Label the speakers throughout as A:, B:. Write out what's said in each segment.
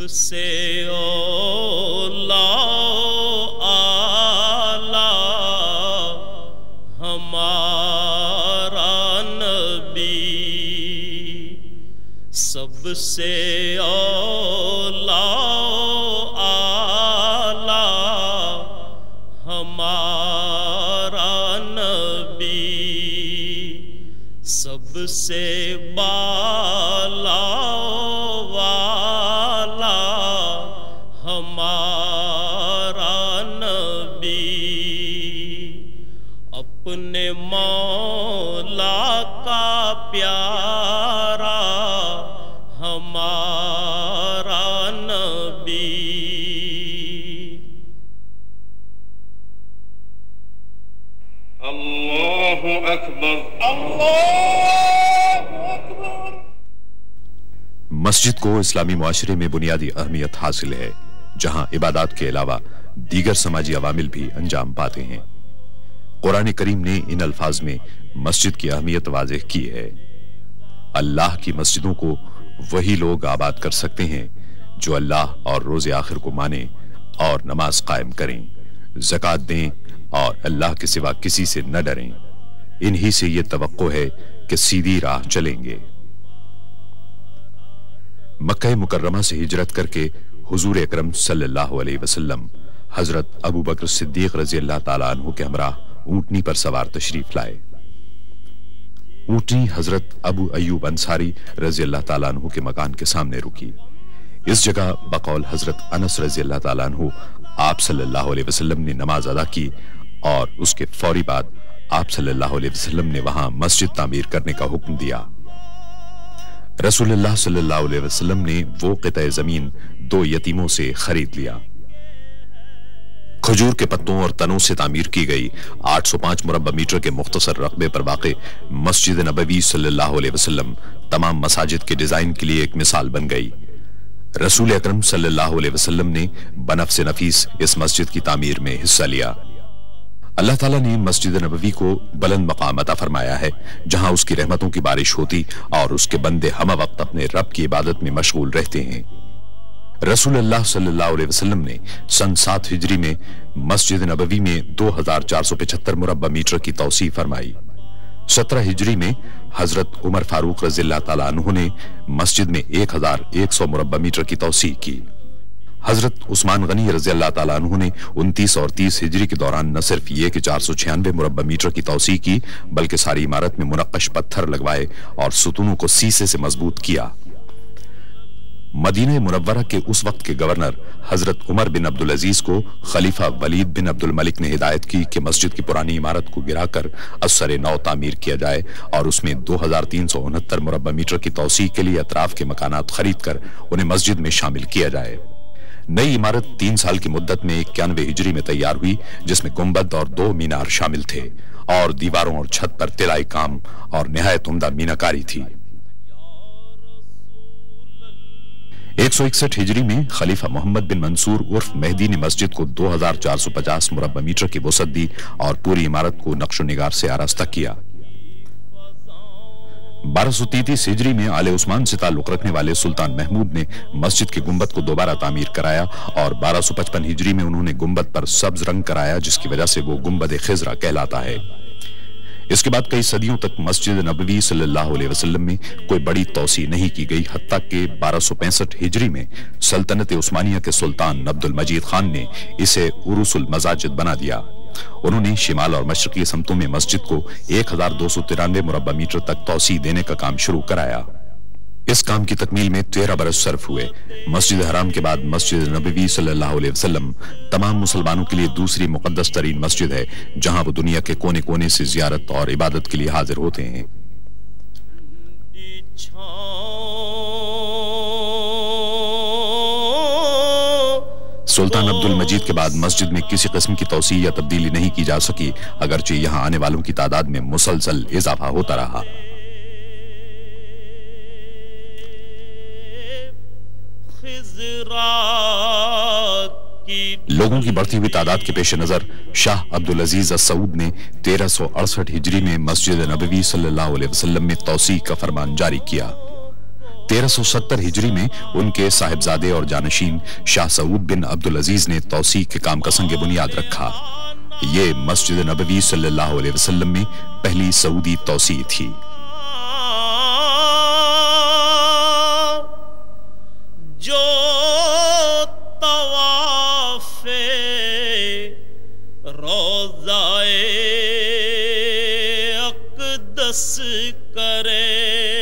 A: سب سے اولا آلہ ہمارا نبی سب سے
B: کو اسلامی معاشرے میں بنیادی اہمیت حاصل ہے، جہاں عبادات کے علاوہ دیگر سماجی عوامل بھی انجام پاتے ہیں۔ قرآن کریم نے ان الفاظ میں مسجد کی اہمیت واضح کی ہے۔ اللہ کی مسجدوں کو وہی لوگ آباد کر سکتے ہیں جو اللہ اور روز آخر کو مانیں اور نماز قائم کریں، زکوٰۃ دیں اور اللہ کے سوا کسی سے نہ ڈریں۔ انہی سے یہ توقع ہے کہ سیدھی راہ چلیں گے۔ مکہ مکرمہ سے ہجرت کر کے حضور اکرم صلی اللہ علیہ وسلم، حضرت ابو بکر صدیق رضی اللہ تعالیٰ عنہ کے ہمراہ اونٹنی پر سوار تشریف لائے۔ اونٹنی حضرت ابو ایوب انصاری رضی اللہ تعالیٰ عنہ کے مکان کے سامنے رکی۔ اس جگہ بقول حضرت انس رضی اللہ تعالیٰ عنہ آپ صلی اللہ علیہ وسلم نے نماز ادا کی اور اس کے فوری بعد آپ صلی اللہ علیہ وسلم نے وہاں مسجد تعمیر کرنے کا حکم دیا۔ رسول اللہ صلی اللہ علیہ وسلم نے وہ قطع زمین دو یتیموں سے خرید لیا۔ کھجور کے پتوں اور تنوں سے تعمیر کی گئی۔ آٹھ سو پانچ مربع میٹر کے مختصر رقبے پر واقع مسجد نبوی صلی اللہ علیہ وسلم تمام مساجد کے ڈیزائن کے لیے ایک مثال بن گئی۔ رسول اکرم صلی اللہ علیہ وسلم نے بنفس نفیس اس مسجد کی تعمیر میں حصہ لیا۔ اللہ تعالیٰ نے مسجد نبوی کو بلند مقام عطا فرمایا ہے، جہاں اس کی رحمتوں کی بارش ہوتی اور اس کے بندے ہمہ وقت اپنے رب کی عبادت میں مشغول رہتے ہیں۔ رسول اللہ صلی اللہ علیہ وسلم نے سن سات ہجری میں مسجد نبوی میں دو ہزار چار سو پچھتر مربع میٹر کی توسیع فرمائی۔ سترہ ہجری میں حضرت عمر فاروق رضی اللہ تعالیٰ عنہ نے مسجد میں ایک ہزار ایک سو مربع میٹر کی توسیع کی۔ حضرت عثمان غنی رضی اللہ تعالیٰ عنہ نے انتیس اور تیس ہجری کے دوران نہ صرف یہ کہ چار سو چھیانوے مربع میٹر کی توسیع کی، بلکہ ساری عمارت میں منقش پتھر لگوائے اور ستونوں کو سیسے سے مضبوط کیا۔ مدینہ منورہ کے اس وقت کے گورنر حضرت عمر بن عبدالعزیز کو خلیفہ ولید بن عبد الملک نے ہدایت کی کہ مسجد کی پرانی عمارت کو گرا کر اثر نو تعمیر کیا جائے اور اس میں دو ہزار تین سو انہتر مربع میٹر کی توسیع کے لیے اطراف کے مکانات خرید کر انہیں مسجد میں شامل کیا جائے۔ نئی عمارت تین سال کی مدت میں اکیانوے ہجری میں تیار ہوئی، جس میں گنبد اور دو مینار شامل تھے اور دیواروں اور چھت پر تلائی کام اور نہایت عمدہ میناکاری تھی۔ ایک سو اکسٹھ ہجری میں خلیفہ محمد بن منصور عرف مہدی نے مسجد کو دو ہزار چار سو پچاس مربع میٹر کی وسعت دی اور پوری عمارت کو نقش و نگار سے آراستہ کیا۔ بارہ سو تینتیس ہجری میں آل عثمان سے تعلق رکھنے والے سلطان محمود نے مسجد کے گنبد کو دوبارہ تعمیر کرایا اور بارہ سو پچپن ہجری میں انہوں نے گنبد پر سبز رنگ کرایا، جس کی وجہ سے وہ گنبد خزرہ کہلاتا ہے۔ اس کے بعد کئی صدیوں تک مسجد نبوی صلی اللہ علیہ وسلم میں کوئی بڑی توسیع نہیں کی گئی، حتیٰ کہ بارہ سو پینسٹھ ہجری میں سلطنت عثمانیہ کے سلطان عبد المجید خان نے اسے عروس المزاجد بنا دیا۔ انہوں نے شمال اور مشرقی سمتوں میں مسجد کو ایک ہزار دو سو ترانوے مربع میٹر تک توسیع دینے کا کام شروع کرایا۔ اس کام کی تکمیل میں تیرہ برس صرف ہوئے۔ مسجد حرام کے بعد مسجد نبوی صلی اللہ علیہ وسلم تمام مسلمانوں کے لیے دوسری مقدس ترین مسجد ہے، جہاں وہ دنیا کے کونے کونے سے زیارت اور عبادت کے لیے حاضر ہوتے ہیں۔ سلطان عبد المجید کے بعد مسجد میں کسی قسم کی توسیع یا تبدیلی نہیں کی جا سکی، اگرچہ یہاں آنے والوں کی تعداد میں مسلسل اضافہ ہوتا رہا۔ لوگوں کی بڑھتی ہوئی تعداد کے پیش نظر شاہ عبدالعزیز السعود نے تیرہ سو اڑسٹھ ہجری میں مسجد نبوی صلی اللہ علیہ وسلم میں توسیع کا فرمان جاری کیا۔ تیرہ سو ستر ہجری میں ان کے صاحبزادے اور جانشین شاہ سعود بن عبدالعزیز نے توسیع کے کام کا سنگ بنیاد رکھا۔ یہ مسجد نبوی صلی اللہ علیہ وسلم میں پہلی سعودی توسیع تھی۔
A: جو طواف روزائے اقدس کرے۔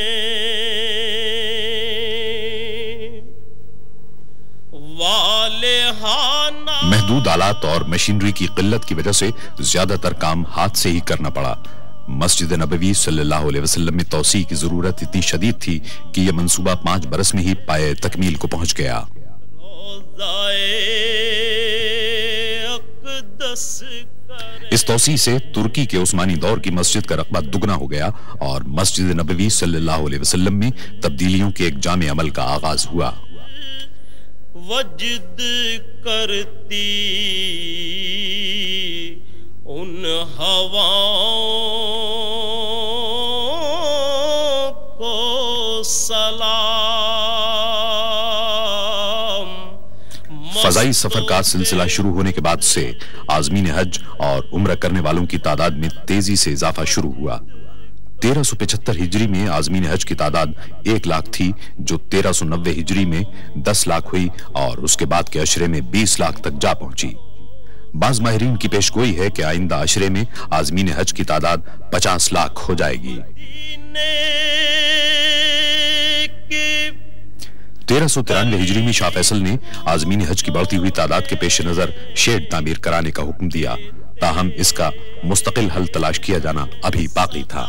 B: محدود آلات اور مشینری کی قلت کی وجہ سے زیادہ تر کام ہاتھ سے ہی کرنا پڑا۔ مسجد نبوی صلی اللہ علیہ وسلم میں توسیع کی ضرورت اتنی شدید تھی کہ یہ منصوبہ پانچ برس میں ہی پائے تکمیل کو پہنچ گیا۔ اس توسیع سے ترکی کے عثمانی دور کی مسجد کا رقبہ دگنا ہو گیا اور مسجد نبوی صلی اللہ علیہ وسلم میں تبدیلیوں کے ایک جامع عمل کا آغاز ہوا۔
A: وجد کرتی ان ہواؤں کو سلام
B: فضائی سفر کا سلسلہ شروع ہونے کے بعد سے آزمین حج اور عمرہ کرنے والوں کی تعداد میں تیزی سے اضافہ شروع ہوا تیرہ سو پچہتر ہجری میں آزمین حج کی تعداد ایک لاکھ تھی، جو تیرہ سو نوے ہجری میں دس لاکھ ہوئی اور اس کے بعد کے عشرے میں بیس لاکھ تک جا پہنچی۔ بعض ماہرین کی پیش گوئی ہے کہ آئندہ عشرے میں آزمین حج کی تعداد پچاس لاکھ ہو جائے گی۔ تیرہ سو ترانوے ہجری میں شاہ فیصل نے آزمین حج کی بڑھتی ہوئی تعداد کے پیش نظر شیڈ تعمیر کرانے کا حکم دیا۔ تاہم اس کا مستقل حل تلاش کیا جانا ابھی باقی تھا۔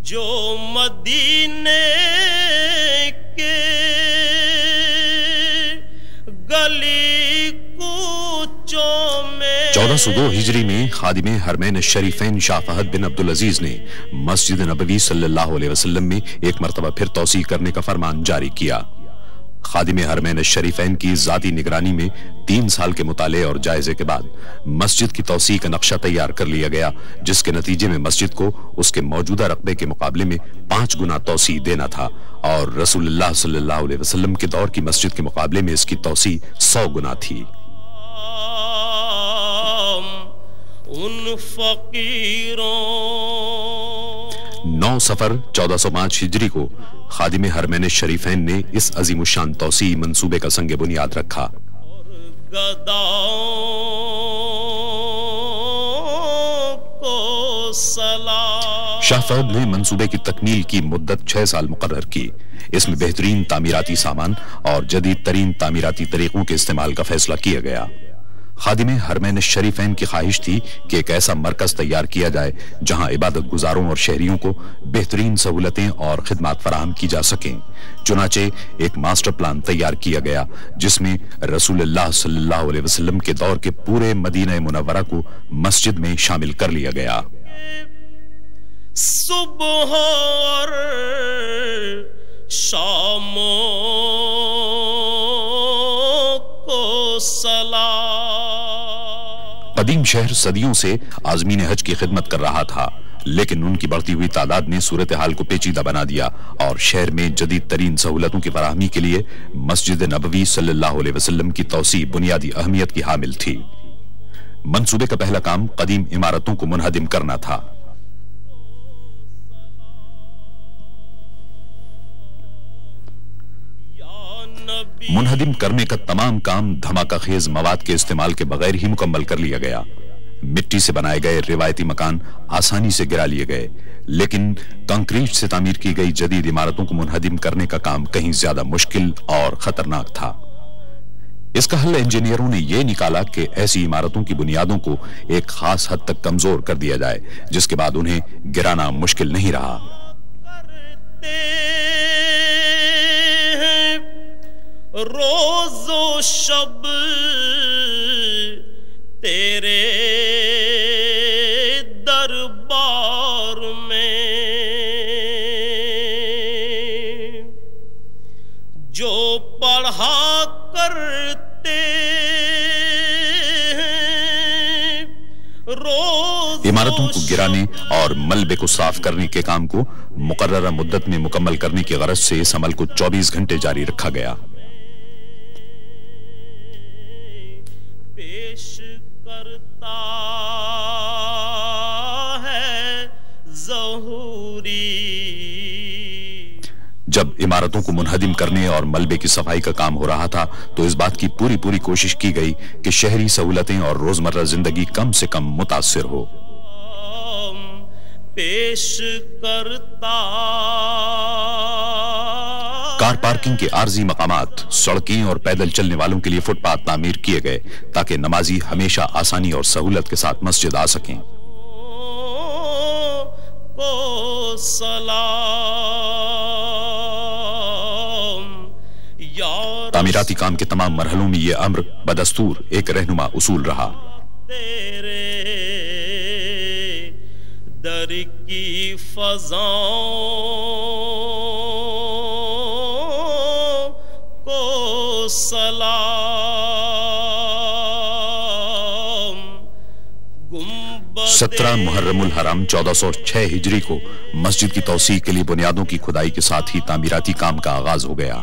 A: جو مدینے کے گلی کوچوں میں
B: چودہ سو دو ہجری میں خادم حرمین الشریفین شاہ فہد بن عبدالعزیز نے مسجد نبوی صلی اللہ علیہ وسلم میں ایک مرتبہ پھر توسیع کرنے کا فرمان جاری کیا۔ خادم حرمین الشریفین کی ذاتی نگرانی میں تین سال کے مطالعے اور جائزے کے بعد مسجد کی توسیع کا نقشہ تیار کر لیا گیا، جس کے نتیجے میں مسجد کو اس کے موجودہ رقبے کے مقابلے میں پانچ گنا توسیع دینا تھا اور رسول اللہ صلی اللہ علیہ وسلم کے دور کی مسجد کے مقابلے میں اس کی توسیع سو گنا تھی۔
A: ان فقیروں
B: نو سفر چودہ سو پانچ ہجری کو۔ خادم حرمین شریفین نے اس عظیم الشان توسیع منصوبے کا سنگ بنیاد رکھا۔ شاہ فہد نے منصوبے کی تکمیل کی مدت چھ سال مقرر کی۔ اس میں بہترین تعمیراتی سامان اور جدید ترین تعمیراتی طریقوں کے استعمال کا فیصلہ کیا گیا۔ خادم حرمین شریفین کی خواہش تھی کہ ایک ایسا مرکز تیار کیا جائے جہاں عبادت گزاروں اور شہریوں کو بہترین سہولتیں اور خدمات فراہم کی جا سکیں۔ چنانچہ ایک ماسٹر پلان تیار کیا گیا جس میں رسول اللہ صلی اللہ علیہ وسلم کے دور کے پورے مدینہ منورہ کو مسجد میں شامل کر لیا گیا۔
A: صبح اور شاموں کو سلام۔
B: قدیم شہر صدیوں سے آزمین حج کی خدمت کر رہا تھا، لیکن ان کی بڑھتی ہوئی تعداد نے صورتحال کو پیچیدہ بنا دیا اور شہر میں جدید ترین سہولتوں کی فراہمی کے لیے مسجد نبوی صلی اللہ علیہ وسلم کی توسیع بنیادی اہمیت کی حامل تھی۔ منصوبے کا پہلا کام قدیم عمارتوں کو منہدم کرنا تھا۔ منہدم کرنے کا تمام کام دھماکہ خیز مواد کے استعمال کے بغیر ہی مکمل کر لیا گیا۔ مٹی سے بنائے گئے روایتی مکان آسانی سے گرا لیے گئے، لیکن کنکریٹ سے تعمیر کی گئی جدید عمارتوں کو منہدم کرنے کا کام کہیں زیادہ مشکل اور خطرناک تھا۔ اس کا حل انجینئروں نے یہ نکالا کہ ایسی عمارتوں کی بنیادوں کو ایک خاص حد تک کمزور کر دیا جائے، جس کے بعد انہیں گرانا مشکل نہیں رہا۔
A: کرتے روز و شب تیرے دربار میں جو پڑھا کرتے
B: عمارتوں کو گرانے اور ملبے کو صاف کرنے کے کام کو مقررہ مدت میں مکمل کرنے کی غرض سے اس عمل کو چوبیس
A: گھنٹے جاری رکھا گیا۔
B: کو منہدم کرنے اور ملبے کی صفائی کا کام ہو رہا تھا تو اس بات کی پوری پوری کوشش کی گئی کہ شہری سہولتیں اور روزمرہ زندگی کم سے کم متاثر ہو۔ پیش کرتا۔
A: کار پارکنگ
B: کے عارضی مقامات سڑکیں اور پیدل چلنے والوں کے لیے فٹ پاتھ تعمیر کیے گئے تاکہ نمازی ہمیشہ آسانی اور سہولت کے ساتھ مسجد آ سکیں۔ کو
A: سلام۔ تعمیراتی کام
B: کے تمام مرحلوں میں یہ امر بدستور ایک رہنما اصول رہا۔ تیرے در
A: کی فضاؤں کو سلام۔ سترہ محرم الحرام
B: چودہ سو چھ ہجری کو مسجد کی توسیع کے لیے بنیادوں کی کھدائی کے ساتھ ہی تعمیراتی کام کا آغاز ہو گیا۔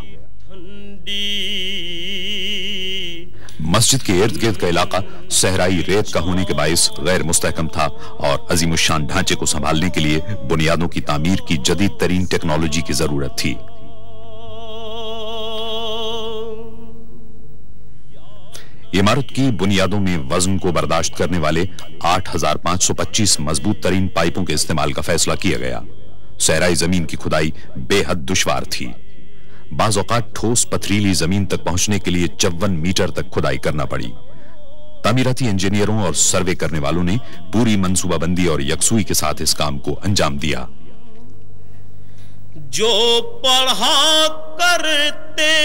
B: مسجد
A: کے
B: ارد گرد کا علاقہ صحرائی ریت کا ہونے کے باعث غیر مستحکم تھا اور عظیم الشان ڈھانچے کو سنبھالنے کے لیے بنیادوں کی تعمیر کی جدید ترین ٹیکنالوجی کی ضرورت تھی۔ عمارت کی بنیادوں میں وزن کو برداشت کرنے والے آٹھ ہزار پانچ سو پچیس مضبوط ترین پائپوں کے استعمال کا فیصلہ کیا گیا۔ صحرائی زمین کی کھدائی بے حد دشوار تھی۔ بعض اوقات ٹھوس پتھریلی زمین تک پہنچنے کے لیے چون میٹر تک کھدائی کرنا پڑی۔ تعمیراتی انجینئروں اور سروے کرنے والوں نے پوری منصوبہ بندی اور یکسوئی کے ساتھ
A: اس کام کو انجام
B: دیا۔ جو پڑھا کرتے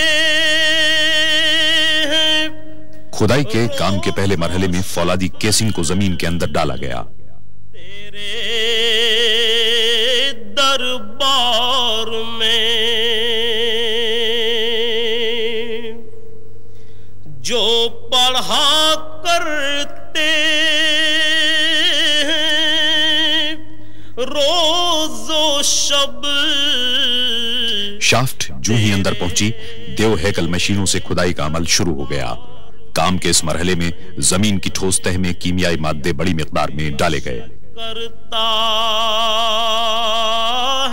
B: کھدائی کے کام کے پہلے مرحلے میں فولادی کیسنگ کو زمین
A: کے اندر ڈالا گیا۔ تیرے دربار میں چڑھا کرتے
B: روز و شب شافٹ جو ہی اندر پہنچی دیو ہیکل مشینوں سے کھدائی کا عمل شروع ہو گیا۔ کام کے اس مرحلے میں زمین کی ٹھوس تہ میں کیمیائی مادے بڑی مقدار
A: میں ڈالے گئے۔ کرتا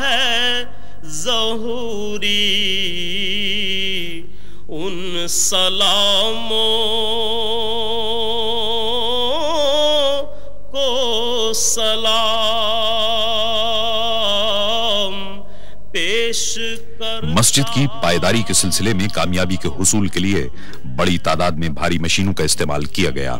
A: ہے ظہوری ان سلاموں کو
B: سلام پیش کر مسجد کی پائیداری کے سلسلے میں کامیابی کے حصول کے لیے بڑی تعداد میں بھاری مشینوں کا استعمال کیا گیا۔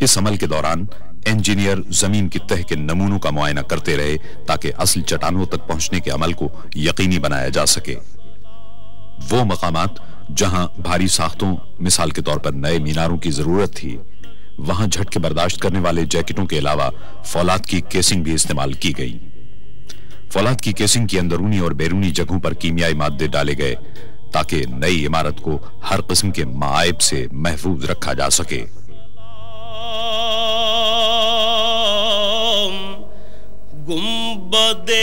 B: اس عمل کے دوران انجینئر زمین کی تہ کے نمونوں کا معائنہ کرتے رہے تاکہ اصل چٹانوں تک پہنچنے کے عمل کو یقینی بنایا جا سکے۔ وہ مقامات جہاں بھاری ساختوں، مثال کے طور پر نئے میناروں کی ضرورت تھی، وہاں جھٹکے برداشت کرنے والے جیکٹوں کے علاوہ فولاد کی کیسنگ بھی استعمال کی گئی۔ فولاد کی کیسنگ کی اندرونی اور بیرونی جگہوں پر کیمیائی مادے ڈالے گئے تاکہ نئی عمارت کو ہر قسم کے معائب سے محفوظ
A: رکھا
B: جا سکے۔ گمبدے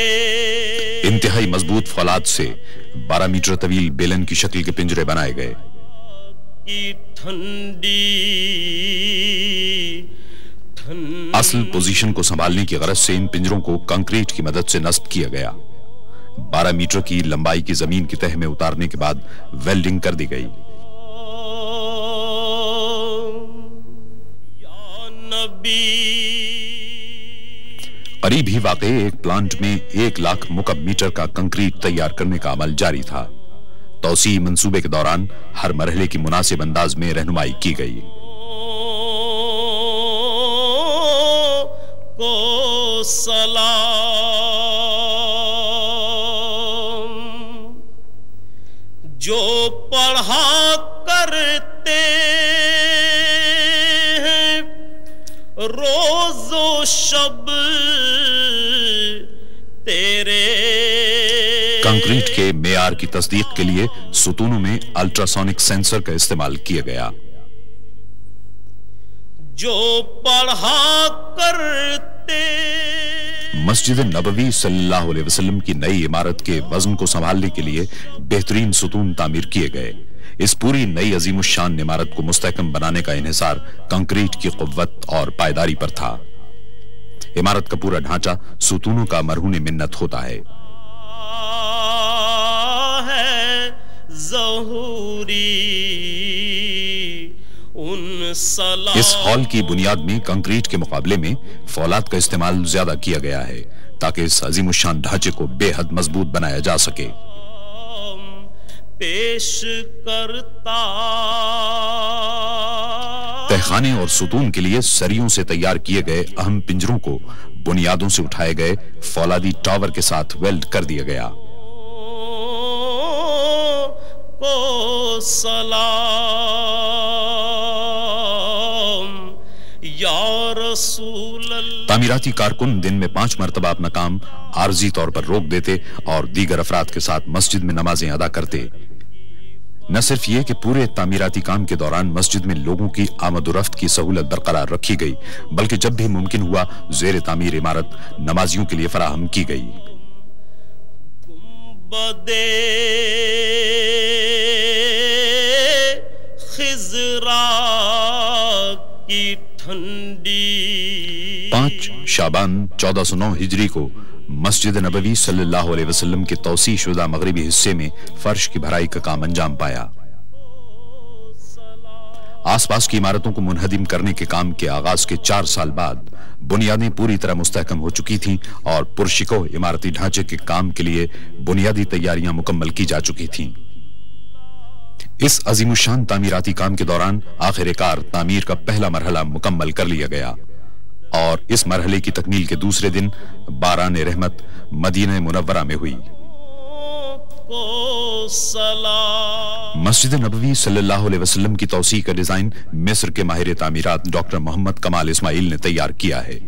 B: انتہائی مضبوط فولاد سے بارہ میٹر طویل بیلن کی شکل کے
A: پنجرے بنائے گئے۔
B: اصل پوزیشن کو سنبھالنے کی غرض سے ان پنجروں کو کنکریٹ کی مدد سے نصب کیا گیا۔ بارہ میٹر کی لمبائی کی زمین کی تہ میں اتارنے کے بعد ویلڈنگ کر دی گئی۔
A: نبی قریب
B: ہی واقع ایک پلانٹ میں ایک لاکھ مکب میٹر کا کنکریٹ تیار کرنے کا عمل جاری تھا۔ توسیع منصوبے کے دوران ہر مرحلے کی مناسب انداز میں رہنمائی کی گئی۔ سلام۔
A: جو پڑھا کرتے ہیں، روز و شب تیرے کنکریٹ
B: کے معیار کی تصدیق کے لیے ستونوں میں الٹرا سونک سینسر کا استعمال کیا گیا۔
A: جو پڑھا کرتے
B: مسجد نبوی صلی اللہ علیہ وسلم کی نئی عمارت کے وزن کو سنبھالنے کے لیے بہترین ستون تعمیر کیے گئے۔ اس پوری نئی عظیم الشان عمارت کو مستحکم بنانے کا انحصار کنکریٹ کی قوت اور پائیداری پر تھا۔ عمارت کا پورا ڈھانچہ ستونوں کا مرہون منت ہوتا ہے۔ اس ہال کی بنیاد میں کنکریٹ کے مقابلے میں فولاد کا استعمال زیادہ کیا گیا ہے تاکہ اس عظیم الشان ڈھانچے کو بے حد مضبوط بنایا جا سکے۔
A: پیش کرتا
B: تہخانے اور ستون کے لیے سریوں سے تیار کیے گئے اہم پنجروں کو بنیادوں سے اٹھائے گئے فولادی ٹاور کے ساتھ ویلڈ کر دیا گیا۔
A: کو سلام۔ یا رسول اللہ۔
B: تعمیراتی کارکن دن میں پانچ مرتبہ اپنا کام عارضی طور پر روک دیتے اور دیگر افراد کے ساتھ مسجد میں نمازیں ادا کرتے۔ نہ صرف یہ کہ پورے تعمیراتی کام کے دوران مسجد میں لوگوں کی آمد و رفت کی سہولت برقرار رکھی گئی بلکہ جب بھی ممکن ہوا زیر تعمیر عمارت نمازیوں کے لیے فراہم کی گئی۔
A: خزرا کی ٹھنڈی۔
B: پانچ شابان چودہ سو نو ہجری کو مسجد نبوی صلی اللہ علیہ وسلم کے توسیع شدہ مغربی حصے میں فرش کی بھرائی کا کام انجام پایا۔ آس پاس کی عمارتوں کو منہدم کرنے کے کام کے آغاز کے چار سال بعد بنیادیں پوری طرح مستحکم ہو چکی تھیں اور پرشکو عمارتی ڈھانچے کے کام کے لیے بنیادی تیاریاں مکمل کی جا چکی تھیں۔ اس عظیم الشان تعمیراتی کام کے دوران آخر کار تعمیر کا پہلا مرحلہ مکمل کر لیا گیا۔ اور اس مرحلے کی تکمیل کے دوسرے دن باران رحمت مدینہ منورہ میں ہوئی۔ مسجد نبوی صلی اللہ علیہ وسلم کی توسیع کا ڈیزائن مصر کے ماہر تعمیرات ڈاکٹر محمد کمال اسماعیل نے تیار کیا ہے۔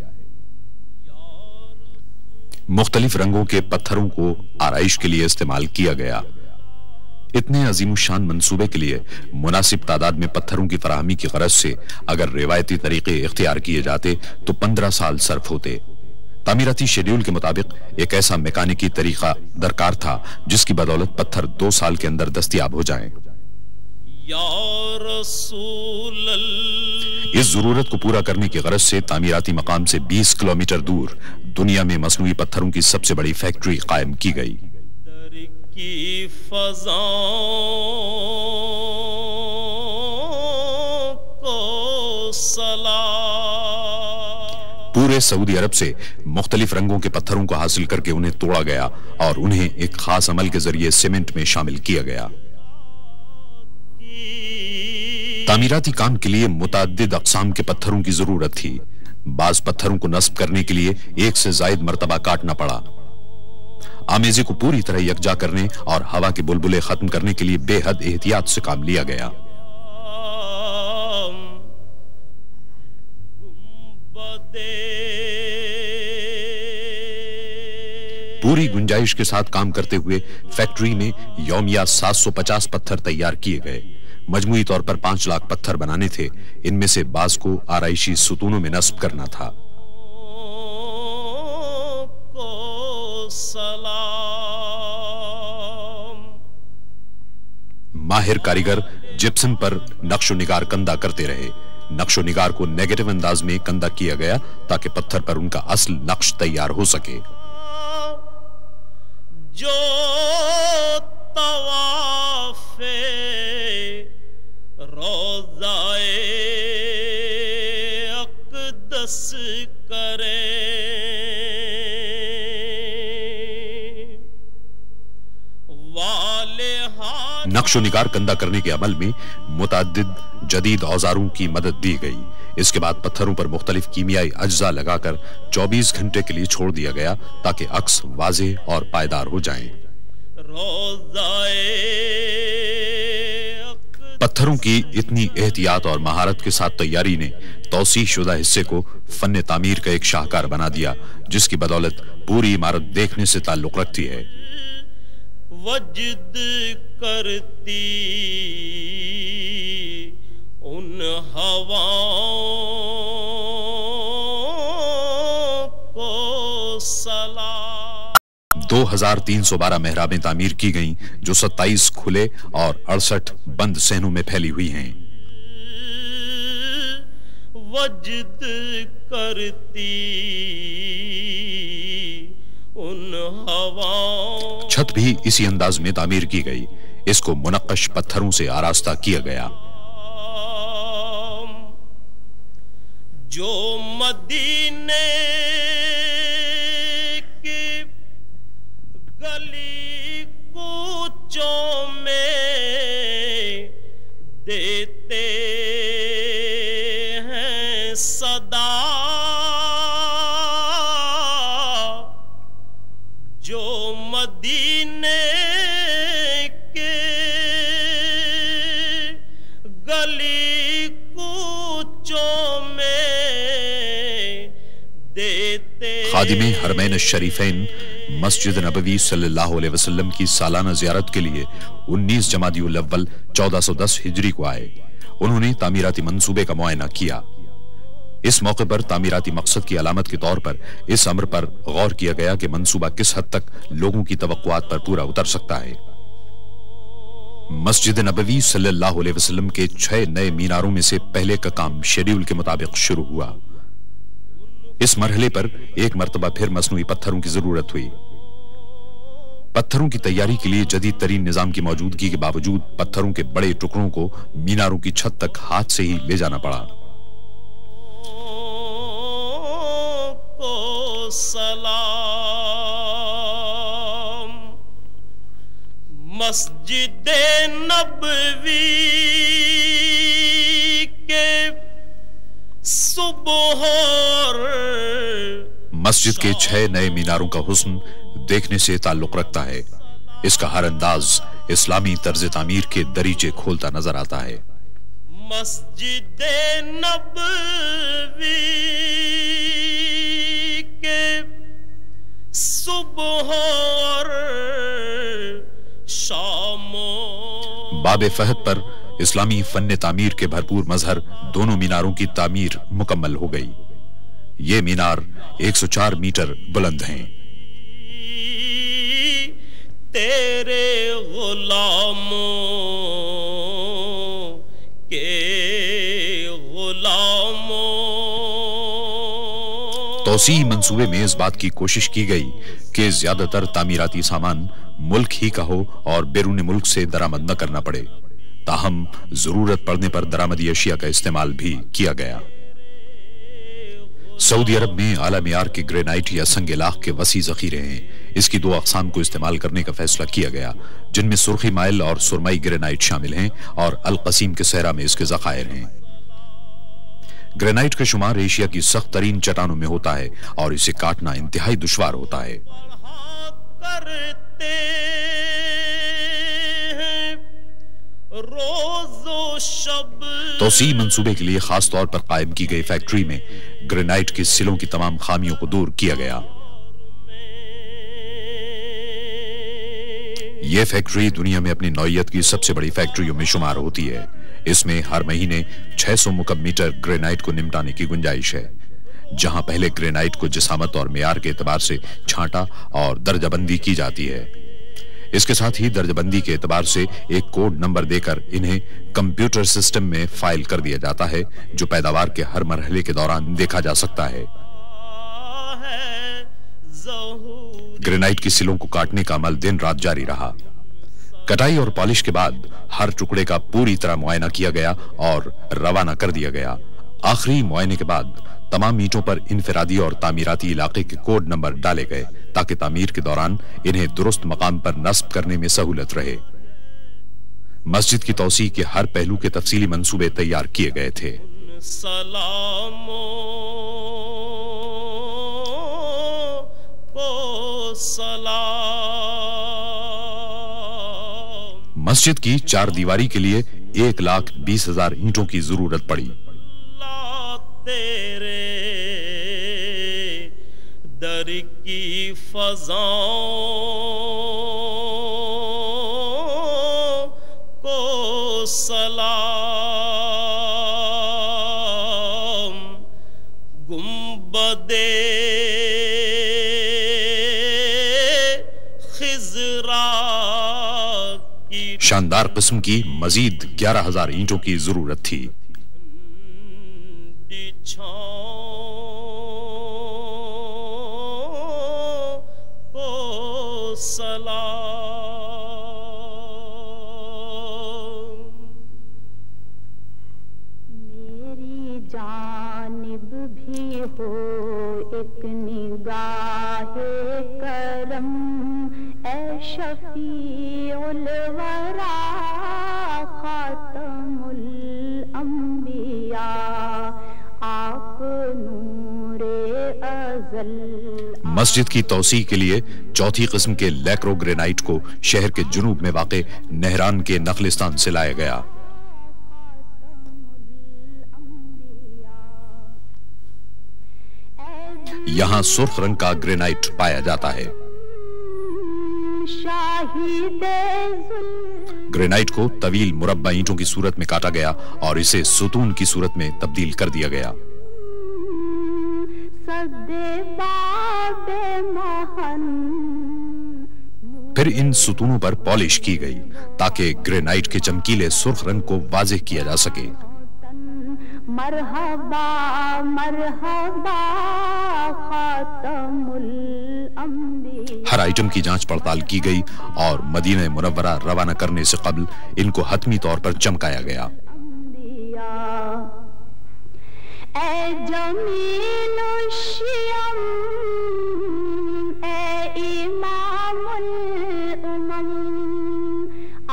B: مختلف رنگوں کے پتھروں کو آرائش کے لیے استعمال کیا گیا۔ اتنے عظیم الشان منصوبے کے لیے مناسب تعداد میں پتھروں کی فراہمی کی غرض سے اگر روایتی طریقے اختیار کیے جاتے تو پندرہ سال صرف ہوتے۔ تعمیراتی شیڈیول کے مطابق ایک ایسا میکانکی طریقہ درکار تھا جس کی بدولت پتھر دو سال کے اندر دستیاب ہو جائیں۔
A: یا رسول اللہ
B: اس ضرورت کو پورا کرنے کی غرض سے تعمیراتی مقام سے بیس کلومیٹر دور دنیا میں مصنوعی پتھروں کی سب سے بڑی فیکٹری قائم کی گئی۔
A: کی فضاؤں کو سلام
B: پورے سعودی عرب سے مختلف رنگوں کے پتھروں کو حاصل کر کے انہیں توڑا گیا اور انہیں ایک خاص عمل کے ذریعے سیمنٹ میں شامل کیا گیا۔ تعمیراتی کام کے لیے متعدد اقسام کے پتھروں کی ضرورت تھی۔ بعض پتھروں کو نصب کرنے کے لیے ایک سے زائد مرتبہ کاٹنا پڑا۔ آمیزی کو پوری طرح یکجا کرنے اور ہوا کے بلبلے ختم کرنے کے لیے بے حد احتیاط سے کام لیا گیا۔ پوری گنجائش کے ساتھ کام کرتے ہوئے فیکٹری میں یومیہ سات سو پچاس پتھر تیار کیے گئے۔ مجموعی طور پر پانچ لاکھ پتھر بنانے تھے۔ ان میں سے بعض کو آرائشی ستونوں میں نصب کرنا تھا۔
A: کو سلام
B: ماہر کاریگر جپسن پر نقش و نگار کندہ کرتے رہے۔ نقش و نگار کو نیگیٹو انداز میں کندہ کیا گیا تاکہ پتھر پر ان کا اصل نقش تیار ہو سکے۔
A: جو طواف روزائے اقدس کرے۔
B: نقش و نگار کندہ کرنے کے عمل میں متعدد جدید اوزاروں کی مدد دی گئی۔ اس کے بعد پتھروں پر مختلف کیمیائی اجزاء لگا کر چوبیس گھنٹے کے لیے چھوڑ دیا گیا تاکہ عکس واضح اور پائیدار ہو جائیں۔ پتھروں کی اتنی احتیاط اور مہارت کے ساتھ تیاری نے توسیع شدہ حصے کو فن تعمیر کا ایک شاہکار بنا دیا، جس کی بدولت پوری عمارت دیکھنے سے تعلق رکھتی ہے۔
A: وجد کرتی ان ہواؤں کو سلام۔
B: دو ہزار تین سو بارہ محرابیں تعمیر کی گئیں جو ستائیس کھلے اور اڑسٹھ بند سہنوں میں پھیلی ہوئی ہیں۔
A: وجد کرتی
B: چھت بھی اسی انداز میں تعمیر کی گئی۔ اس کو منقش پتھروں سے آراستہ کیا گیا۔
A: جو مدینے کی گلی کوچوں میں دیتے ہیں صدا
B: خادم حرمین الشریفین مسجد نبوی صلی اللہ علیہ وسلم کی سالانہ زیارت کے لیے انیس جمادی الاول چودہ سو دس ہجری کو آئے۔ انہوں نے تعمیراتی منصوبے کا معائنہ کیا۔ اس موقع پر تعمیراتی مقصد کی علامت کے طور پر اس امر پر غور کیا گیا کہ منصوبہ کس حد تک لوگوں کی توقعات پر پورا اتر سکتا ہے۔ مسجد نبوی صلی اللہ علیہ وسلم کے چھ نئے میناروں میں سے پہلے کا کام شیڈیول کے مطابق شروع ہوا۔ اس مرحلے پر ایک مرتبہ پھر مصنوعی پتھروں کی ضرورت ہوئی۔ پتھروں کی تیاری کے لیے جدید ترین نظام کی موجودگی کے باوجود پتھروں کے بڑے ٹکڑوں کو میناروں کی چھت تک ہاتھ سے ہی لے جانا پڑا۔
A: سلام۔ مسجد نبوی کے
B: مسجد کے چھ نئے میناروں کا حسن دیکھنے سے تعلق رکھتا ہے۔ اس کا ہر انداز اسلامی طرز تعمیر کے دریچے کھولتا نظر آتا ہے۔
A: مسجد نبوی کے صبح اور شام۔
B: باب فہد پر اسلامی فن تعمیر کے بھرپور مظہر دونوں میناروں کی تعمیر مکمل ہو گئی۔ یہ مینار ایک سو چار میٹر بلند ہیں۔
A: تیرے غلاموں کے غلاموں۔
B: توسیع منصوبے میں اس بات کی کوشش کی گئی کہ زیادہ تر تعمیراتی سامان ملک ہی کا ہو اور بیرون ملک سے درآمد نہ کرنا پڑے۔ تاہم، ضرورت پڑنے پر درآمدی اشیاء کا استعمال بھی کیا گیا۔ سعودی عرب میں اعلی معیار کے گرینائٹ یا سنگ لاخ کے وسیع ذخیرے ہیں۔ اس کی دو اقسام کو استعمال کرنے کا فیصلہ کیا گیا، جن میں سرخی مائل اور سرمائی گرینائٹ شامل ہیں اور القسیم کے صحرا میں اس کے ذخائر ہیں۔ گرینائٹ کا شمار ایشیا کی سخت ترین چٹانوں میں ہوتا ہے اور اسے کاٹنا انتہائی دشوار ہوتا ہے۔ توسیع منصوبے کے لیے خاص طور پر قائم کی گئی فیکٹری میں گرینائٹ کے سلوں کی تمام خامیوں کو دور کیا گیا۔ یہ فیکٹری دنیا میں اپنی نوعیت کی سب سے بڑی فیکٹریوں میں شمار ہوتی ہے۔ اس میں ہر مہینے چھ سو مکب میٹر گرینائٹ کو نمٹانے کی گنجائش ہے۔ جہاں پہلے گرینائٹ کو جسامت اور معیار کے اعتبار سے چھانٹا اور درجہ بندی کی جاتی ہے۔ اس کے ساتھ ہی درجہ بندی کے اعتبار سے ایک کوڈ نمبر دے کر انہیں کمپیوٹر سسٹم میں فائل کر دیا جاتا ہے، جو پیداوار کے ہر مرحلے کے دوران دیکھا جا سکتا ہے۔ گرینائٹ کی سلوں کو کاٹنے کا عمل دن رات جاری رہا۔ کٹائی اور پالش کے بعد ہر ٹکڑے کا پوری طرح معائنہ کیا گیا اور روانہ کر دیا گیا۔ آخری معائنے کے بعد تمام میٹوں پر انفرادی اور تعمیراتی علاقے کے کوڈ نمبر ڈالے گئے۔ تاکہ تعمیر کے دوران انہیں درست مقام پر نصب کرنے میں سہولت رہے۔ مسجد کی توسیع کے ہر پہلو کے تفصیلی منصوبے تیار کیے گئے تھے۔
A: سلام۔
B: مسجد کی چار دیواری کے لیے ایک لاکھ بیس ہزار اینٹوں کی ضرورت پڑی۔
A: تیرے در کی فضاؤں کو سلام گمبدے خزرا
B: شاندار قسم کی مزید گیارہ ہزار اینٹوں کی ضرورت تھی۔
A: چھان کو
C: میری جانب بھی ہو ایک نگاہ کرم۔ اے شفیع الورا، خاتم الانبیاء۔ آپ نور ازل
B: مسجد کی توسیع کے لیے چوتھی قسم کے لیکرو گرینائٹ کو شہر کے جنوب میں واقع نہران کے نخلستان سے لایا گیا۔ یہاں سرخ رنگ کا گرینائٹ پایا جاتا ہے۔ گرینائٹ کو طویل مربع اینٹوں کی صورت میں کاٹا گیا اور اسے ستون کی صورت میں تبدیل کر دیا گیا۔ پھر ان ستونوں پر پالش کی گئی تاکہ گرینائٹ کے چمکیلے سرخ رنگ کو واضح کیا جا سکے۔
C: مرحبا مرحبا خاتم
B: ہر آئٹم کی جانچ پڑتال کی گئی اور مدینہ منورہ روانہ کرنے سے قبل ان کو حتمی طور پر چمکایا گیا۔
C: اے جمیل الشیم اے امام الامم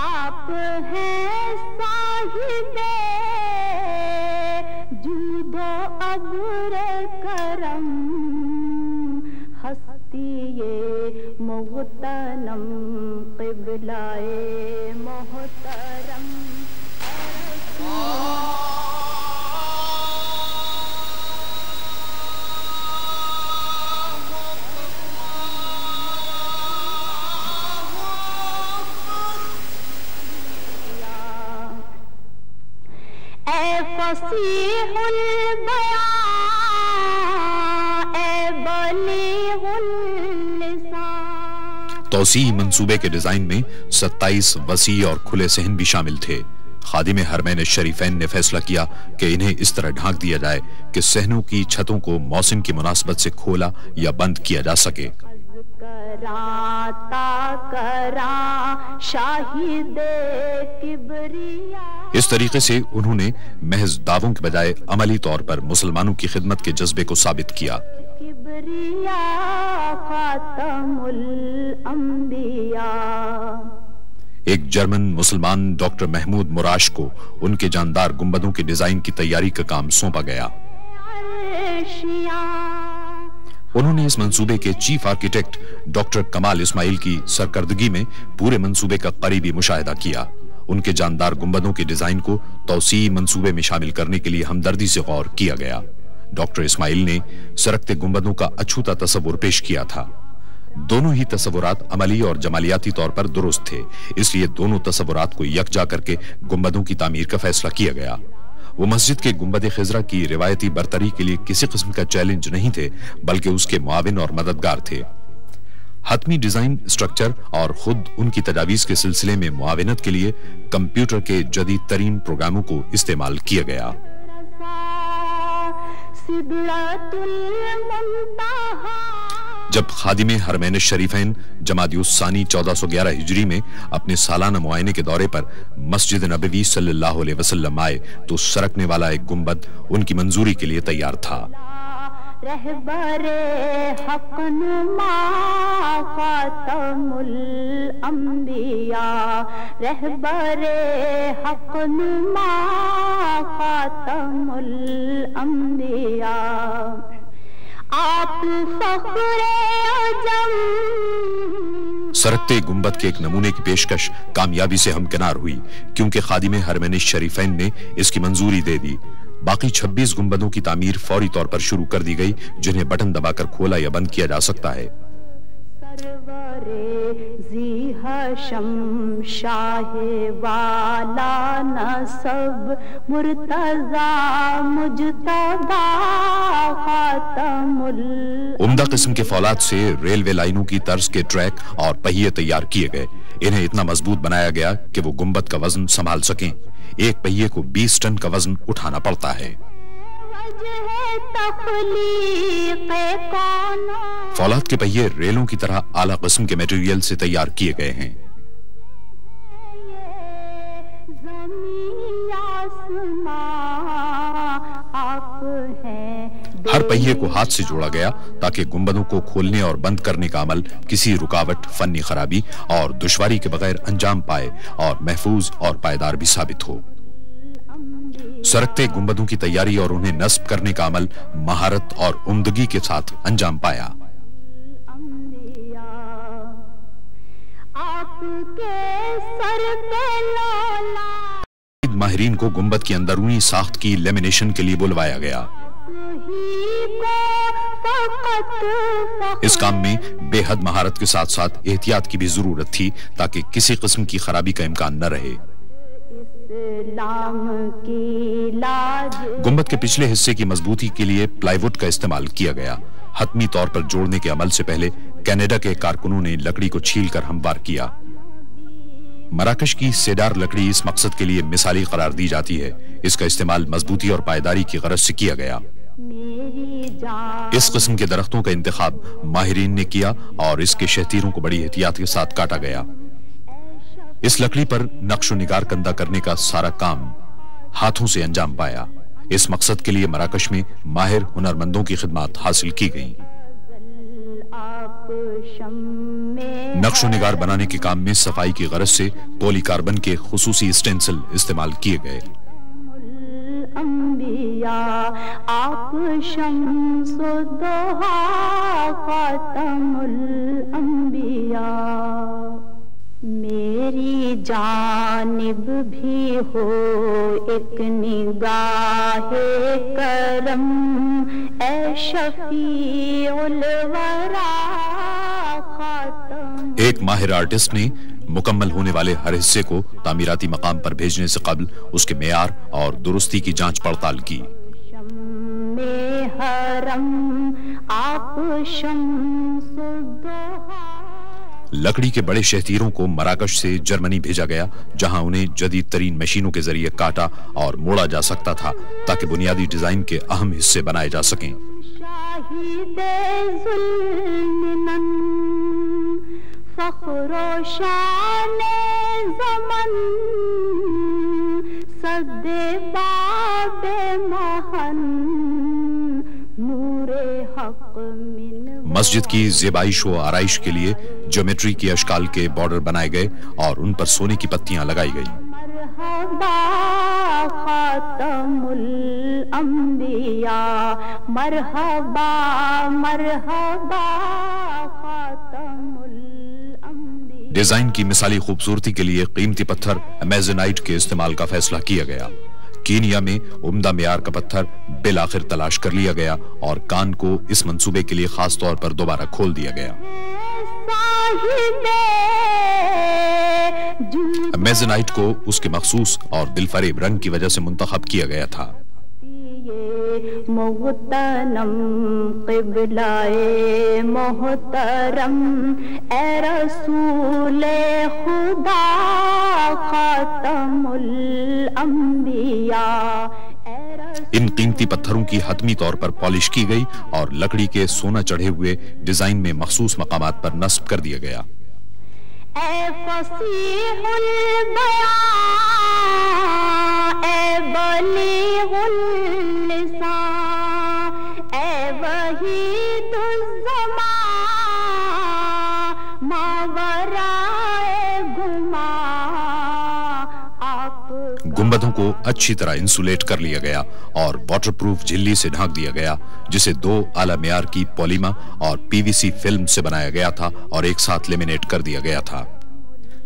C: آپ ہیں صاحب جود و عبر کرم ہستی محتنم قبلائے محترم فصیح البیان اے بلیغ اللسان
B: توسیع منصوبے کے ڈیزائن میں ستائیس وسیع اور کھلے صحن بھی شامل تھے۔ خادم حرمین شریفین نے فیصلہ کیا کہ انہیں اس طرح ڈھانک دیا جائے کہ صحنوں کی چھتوں کو موسم کی مناسبت سے کھولا یا بند کیا جا سکے۔
C: شاہد کبریا۔
B: اس طریقے سے انہوں نے محض دعووں کے بجائے عملی طور پر مسلمانوں کی خدمت کے جذبے کو ثابت کیا۔
C: کبریا خاتم الانبیاء۔
B: ایک جرمن مسلمان ڈاکٹر محمود مراش کو ان کے جاندار گنبدوں کے ڈیزائن کی تیاری کا کام سونپا گیا۔ انہوں نے اس منصوبے کے chief architect doctor Kamal Ismail کی سرکردگی میں پورے منصوبے کا قریبی مشاہدہ کیا۔ ان کے جاندار گنبدوں کے ڈیزائن کو توسیع منصوبے میں شامل کرنے کے لیے ہمدردی سے غور کیا گیا۔ ڈاکٹر اسماعیل نے سرکتے گنبدوں کا اچھوتا تصور پیش کیا تھا۔ دونوں ہی تصورات عملی اور جمالیاتی طور پر درست تھے، اس لیے دونوں تصورات کو یکجا کر کے گنبدوں کی تعمیر کا فیصلہ کیا گیا۔ وہ مسجد کے گنبد خزرہ کی روایتی برتری کے لیے کسی قسم کا چیلنج نہیں تھے، بلکہ اس کے معاون اور مددگار تھے۔ حتمی ڈیزائن سٹرکچر اور خود ان کی تجاویز کے سلسلے میں معاونت کے لیے کمپیوٹر کے جدید ترین پروگراموں کو استعمال کیا گیا۔ جب خادم حرمین شریفین جمادی الثانی چودہ سو گیارہ ہجری میں اپنے سالانہ معائنے کے دورے پر مسجد نبوی صلی اللہ علیہ وسلم آئے تو سرکنے والا ایک گنبد ان کی منظوری کے لیے تیار تھا۔
C: رہبر حق نما خاتم الانبیاء۔ رہبر حق نما خاتم الانبیاء۔ آپ
B: سرکتے گنبد کے ایک نمونے کی پیشکش کامیابی سے ہمکنار ہوئی، کیونکہ خادم حرمین شریفین نے اس کی منظوری دے دی۔ باقی چھبیس گنبدوں کی تعمیر فوری طور پر شروع کر دی گئی، جنہیں بٹن دبا کر کھولا یا بند کیا جا سکتا ہے۔
C: زی حشم شاہ والا نصب مرتضی مجتبا خاتم
B: عمدہ قسم کے فولاد سے ریلوے لائنوں کی طرز کے ٹریک اور پہیے تیار کیے گئے۔ انہیں اتنا مضبوط بنایا گیا کہ وہ گنبد کا وزن سنبھال سکیں۔ ایک پہیے کو بیس ٹن کا وزن اٹھانا پڑتا ہے۔ فولاد کے پہیے ریلوں کی طرح اعلیٰ قسم کے میٹیریل سے تیار کیے گئے ہیں۔ ہر پہیے کو ہاتھ سے جوڑا گیا تاکہ گنبدوں کو کھولنے اور بند کرنے کا عمل کسی رکاوٹ، فنی خرابی اور دشواری کے بغیر انجام پائے اور محفوظ اور پائیدار بھی ثابت ہو۔ سرکتے گنبدوں کی تیاری اور انہیں نصب کرنے کا عمل مہارت اور عمدگی کے ساتھ انجام پایا۔ ماہرین کو گنبد کی اندرونی ساخت کی لیمینیشن کے لیے بلوایا گیا۔ اس کام میں بے حد مہارت کے ساتھ ساتھ احتیاط کی بھی ضرورت تھی تاکہ کسی قسم کی خرابی کا امکان نہ رہے۔
C: اسلام
B: کے پچھلے حصے کی مضبوطی کے لیے پلائی ووڈ کا استعمال کیا گیا۔ حتمی طور پر جوڑنے کے عمل سے پہلے کینیڈا کے کارکنوں نے لکڑی کو چھیل کر ہموار کیا۔ مراکش کی سیڈار لکڑی اس مقصد کے لیے مثالی قرار دی جاتی ہے۔ اس کا استعمال مضبوطی اور پائیداری کی غرض سے کیا گیا۔ اس قسم کے درختوں کا انتخاب ماہرین نے کیا اور اس کے شہتیروں کو بڑی احتیاط کے ساتھ کاٹا گیا۔ اس لکڑی پر نقش و نگار کندہ کرنے کا سارا کام ہاتھوں سے انجام پایا۔ اس مقصد کے لیے مراکش میں ماہر ہنرمندوں کی خدمات حاصل کی گئیں۔ نقش و نگار بنانے کے کام میں صفائی کی غرض سے پولی کاربن کے خصوصی اسٹینسل استعمال کیے گئے۔
C: آپ شمس الضحا خاتم الانبیاء۔ میری جانب بھی ہو ایک نگاہ کرم۔ اے شفیع الورا
B: ایک ماہر آرٹسٹ نے مکمل ہونے والے ہر حصے کو تعمیراتی مقام پر بھیجنے سے قبل اس کے معیار اور درستی کی جانچ پڑتال کی۔
C: حرم آپ شمس
B: لکڑی کے بڑے شہتیروں کو مراکش سے جرمنی بھیجا گیا جہاں انہیں جدید ترین مشینوں کے ذریعے کاٹا اور موڑا جا سکتا تھا تاکہ بنیادی ڈیزائن کے اہم حصے بنائے جا سکیں۔
C: فخر و شان زمن صد باب مہن نور حق من
B: مسجد کی زیبائش و آرائش کے لیے جیومیٹری کی اشکال کے بارڈر بنائے گئے اور ان پر سونے کی پتیاں لگائی گئیں۔
C: مرحبا خاتم الانبیاء مرحبا مرحبا خاتم الانبیاء۔
B: ڈیزائن کی مثالی خوبصورتی کے لیے قیمتی پتھر امیزنائٹ کے استعمال کا فیصلہ کیا گیا۔ کینیا میں عمدہ معیار کا پتھر بالآخر تلاش کر لیا گیا اور کان کو اس منصوبے کے لیے خاص طور پر دوبارہ کھول دیا گیا۔ میزنائٹ کو اس کے مخصوص اور دل فریب رنگ کی وجہ سے منتخب کیا گیا تھا۔
C: محتنم قبلہ محترم، اے رسول خدا خاتم الانبیاء
B: ان قیمتی پتھروں کی حتمی طور پر پالش کی گئی اور لکڑی کے سونا چڑھے ہوئے ڈیزائن میں مخصوص مقامات پر نصب کر دیا گیا۔
C: اے فصیح البیان اے بلیغ اللسان اے وحید الزمان
B: گمبدوں کو اچھی طرح انسولیٹ کر لیا گیا اور واٹر پروف جھلی سے ڈھانک دیا گیا جسے دو اعلی معیار کی پولیما اور پی وی سی فلم سے بنایا گیا تھا اور ایک ساتھ لیمینیٹ کر دیا گیا تھا۔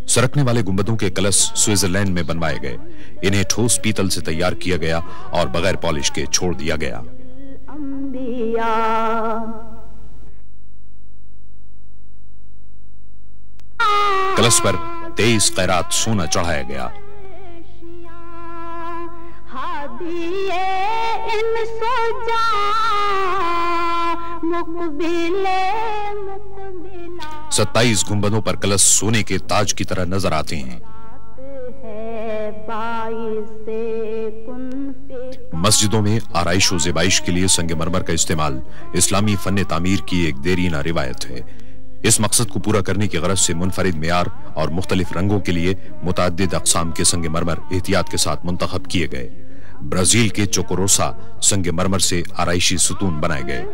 B: سرکنے والے گمبدوں کے کلس سوئٹزرلینڈ میں بنوائے گئے۔ انہیں ٹھوس پیتل سے تیار کیا گیا اور بغیر پالش کے چھوڑ دیا گیا۔
C: کلس
B: پر تیز قیرات سونا چڑھایا گیا۔ دیے
C: ان سو جا مقبلے ستائیس
B: گنبدوں پر کلس سونے کے تاج کی طرح نظر آتے ہیں۔ مسجدوں
C: میں آرائش و زیبائش
B: کے لیے سنگ مرمر کا استعمال۔ اسلامی فن تعمیر کی ایک دیرینہ روایت ہے۔ اس مقصد کو پورا کرنے کی غرض سے منفرد معیار اور مختلف رنگوں کے لیے متعدد اقسام کے سنگ مرمر احتیاط کے ساتھ منتخب کیے گئے۔ برازیل کے چوکوروسا سنگ مرمر سے آرائشی ستون بنائے گئے۔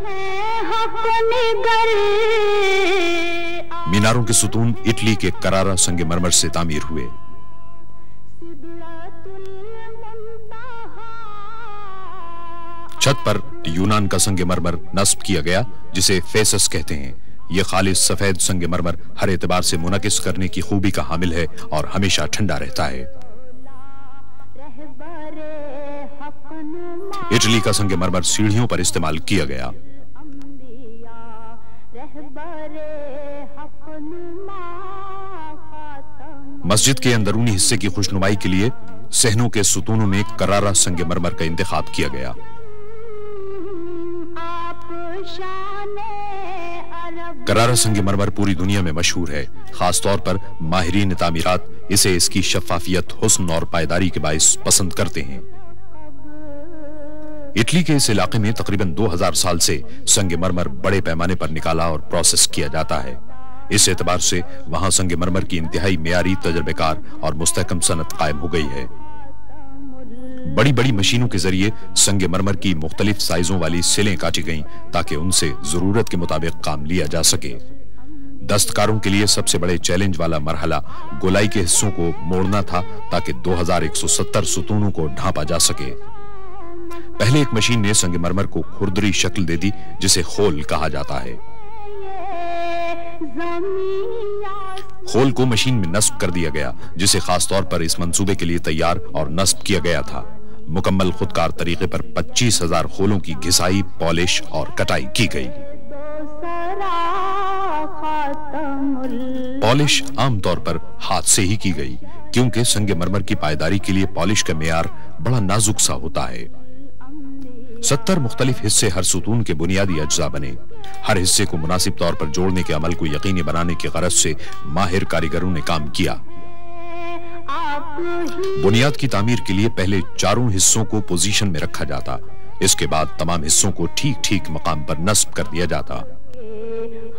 B: میناروں کے
C: ستون اٹلی کے
B: کرارا سنگ مرمر سے تعمیر ہوئے۔ چھت پر یونان کا سنگ مرمر نصب کیا گیا، جسے فیسس کہتے ہیں۔ یہ خالص سفید سنگ مرمر ہر اعتبار سے منقص کرنے کی خوبی کا حامل ہے اور ہمیشہ ٹھنڈا رہتا ہے۔ اٹلی کا
C: سنگ مرمر
B: سیڑھیوں پر استعمال کیا گیا۔ مسجد کے اندرونی
C: حصے کی خوشنمائی کے
B: لیے سہنوں کے ستونوں میں کرارا سنگ مرمر کا انتخاب کیا گیا۔ کرارا سنگ مرمر پوری دنیا میں
C: مشہور ہے، خاص
B: طور پر ماہرین تعمیرات اسے اس کی شفافیت، حسن اور پائیداری کے باعث پسند کرتے ہیں۔ اٹلی کے اس علاقے میں تقریباً دو ہزار سال سے سنگ مرمر بڑے پیمانے پر نکالا اور پروسیس کیا جاتا ہے۔ اس اعتبار سے وہاں سنگ مرمر کی انتہائی معیاری تجربہ کار اور مستحکم صنعت قائم ہو گئی ہے۔ بڑی بڑی مشینوں کے ذریعے سنگ مرمر کی مختلف سائزوں والی سلیں کاٹی گئیں تاکہ ان سے ضرورت کے مطابق کام لیا جا سکے۔ دستکاروں کے لیے سب سے بڑے چیلنج والا مرحلہ گولائی کے حصوں کو موڑنا تھا تاکہ دو ہزار ایک سو ستر ستونوں کو ڈھانپا جا سکے۔ پہلے ایک مشین نے سنگ مرمر کو خردری شکل دے دی،
C: جسے
B: خول کہا جاتا ہے۔ خول کو مشین میں نصب کر دیا گیا، جسے خاص طور پر اس منصوبے کے لیے تیار اور نصب کیا گیا تھا۔ مکمل خودکار طریقے پر پچیس ہزار خولوں کی گھسائی، پالش
C: اور کٹائی
B: کی گئی۔ پالش عام طور پر ہاتھ سے ہی کی گئی، کیونکہ سنگ مرمر کی پائیداری کے لیے پالش کا معیار بڑا نازک سا ہوتا ہے۔ ستر مختلف حصے ہر ستون کے بنیادی اجزاء بنے۔ ہر حصے کو مناسب طور پر جوڑنے کے عمل کو یقینی بنانے کی غرض سے ماہر
C: کاریگروں نے
B: کام کیا۔ بنیاد کی تعمیر کے لیے پہلے چاروں حصوں کو پوزیشن میں رکھا جاتا۔ اس کے بعد تمام حصوں کو ٹھیک ٹھیک مقام پر نصب
C: کر دیا جاتا۔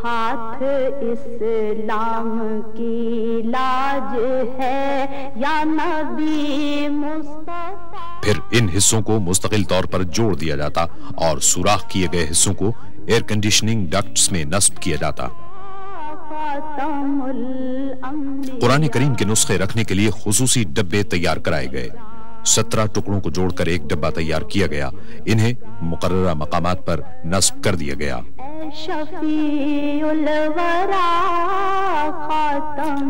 C: ہاتھ اسلام کی لاج ہے
B: یا نبی مصطفیٰ؟ پھر ان حصوں کو مستقل طور پر جوڑ دیا جاتا اور سوراخ کیے گئے حصوں کو ایئر کنڈیشننگ ڈکٹس میں
C: نصب کیا
B: جاتا۔ قرآن کریم کے نسخے رکھنے کے لیے خصوصی ڈبے تیار کرائے گئے۔ سترہ ٹکڑوں کو جوڑ کر ایک ڈبہ تیار کیا گیا۔ انہیں مقررہ مقامات پر نصب کر
C: دیا گیا۔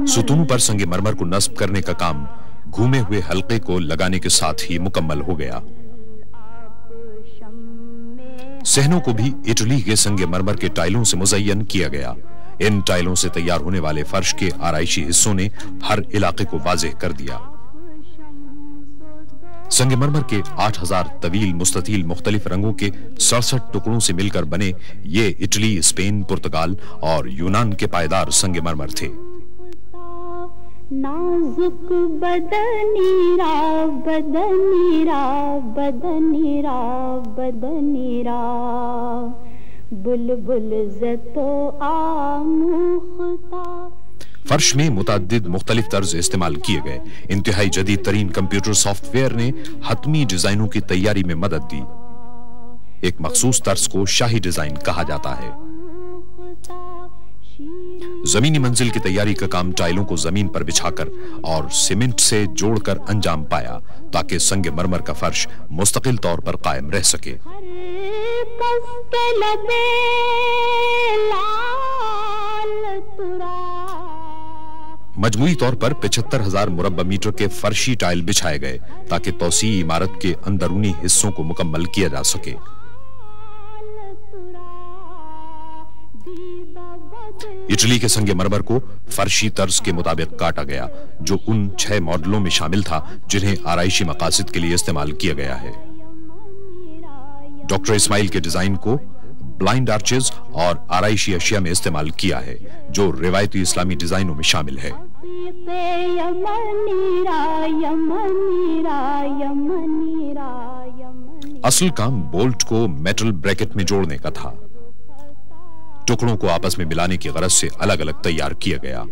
C: ستون
B: پر سنگ مرمر کو نصب کرنے کا کام گھومے ہوئے حلقے کو لگانے کے ساتھ ہی مکمل ہو گیا۔ سہنوں کو بھی اٹلی کے سنگ مرمر کے ٹائلوں سے مزین کیا گیا۔ ان ٹائلوں سے تیار ہونے والے فرش کے آرائشی حصوں نے ہر علاقے کو واضح کر دیا۔ سنگ مرمر کے آٹھ ہزار طویل مستطیل مختلف رنگوں کے سڑسٹھ ٹکڑوں سے مل کر بنے یہ اٹلی، اسپین، پرتگال اور یونان
C: کے پائیدار سنگ مرمر تھے۔ نازک بدنی را
B: بدنی را بدنی را بدنی را۔ بلبل زتو آموختا فرش میں متعدد مختلف طرز استعمال کیے گئے۔ انتہائی جدید ترین کمپیوٹر سافٹ ویئر نے حتمی ڈیزائنوں کی تیاری میں مدد دی۔ ایک مخصوص طرز کو شاہی ڈیزائن کہا جاتا ہے۔ زمینی منزل کی تیاری کا کام ٹائلوں کو زمین پر بچھا کر اور سیمنٹ سے جوڑ کر انجام
C: پایا تاکہ سنگ مرمر کا
B: فرش مستقل طور پر قائم رہ سکے۔ مجموعی طور پر پچھتر ہزار مربع میٹر کے فرشی ٹائل بچھائے گئے تاکہ توسیع عمارت کے اندرونی حصوں کو مکمل کیا جا سکے۔ اٹلی کے سنگ مربر کو فرشی طرز کے مطابق کاٹا گیا، جو ان چھ ماڈلوں میں شامل تھا، جنہیں آرائشی مقاصد کے لیے استعمال کیا گیا ہے۔ ڈاکٹر اسماعیل کے ڈیزائن کو بلائنڈ آرچز اور آرائشی اشیاء میں استعمال کیا ہے، جو روایتی اسلامی ڈیزائنوں میں شامل ہے۔ اصل کام بولٹ کو میٹل بریکٹ میں جوڑنے کا تھا۔ ٹکڑوں کو آپس میں ملانے کی غرض سے الگ الگ تیار کیا گیا۔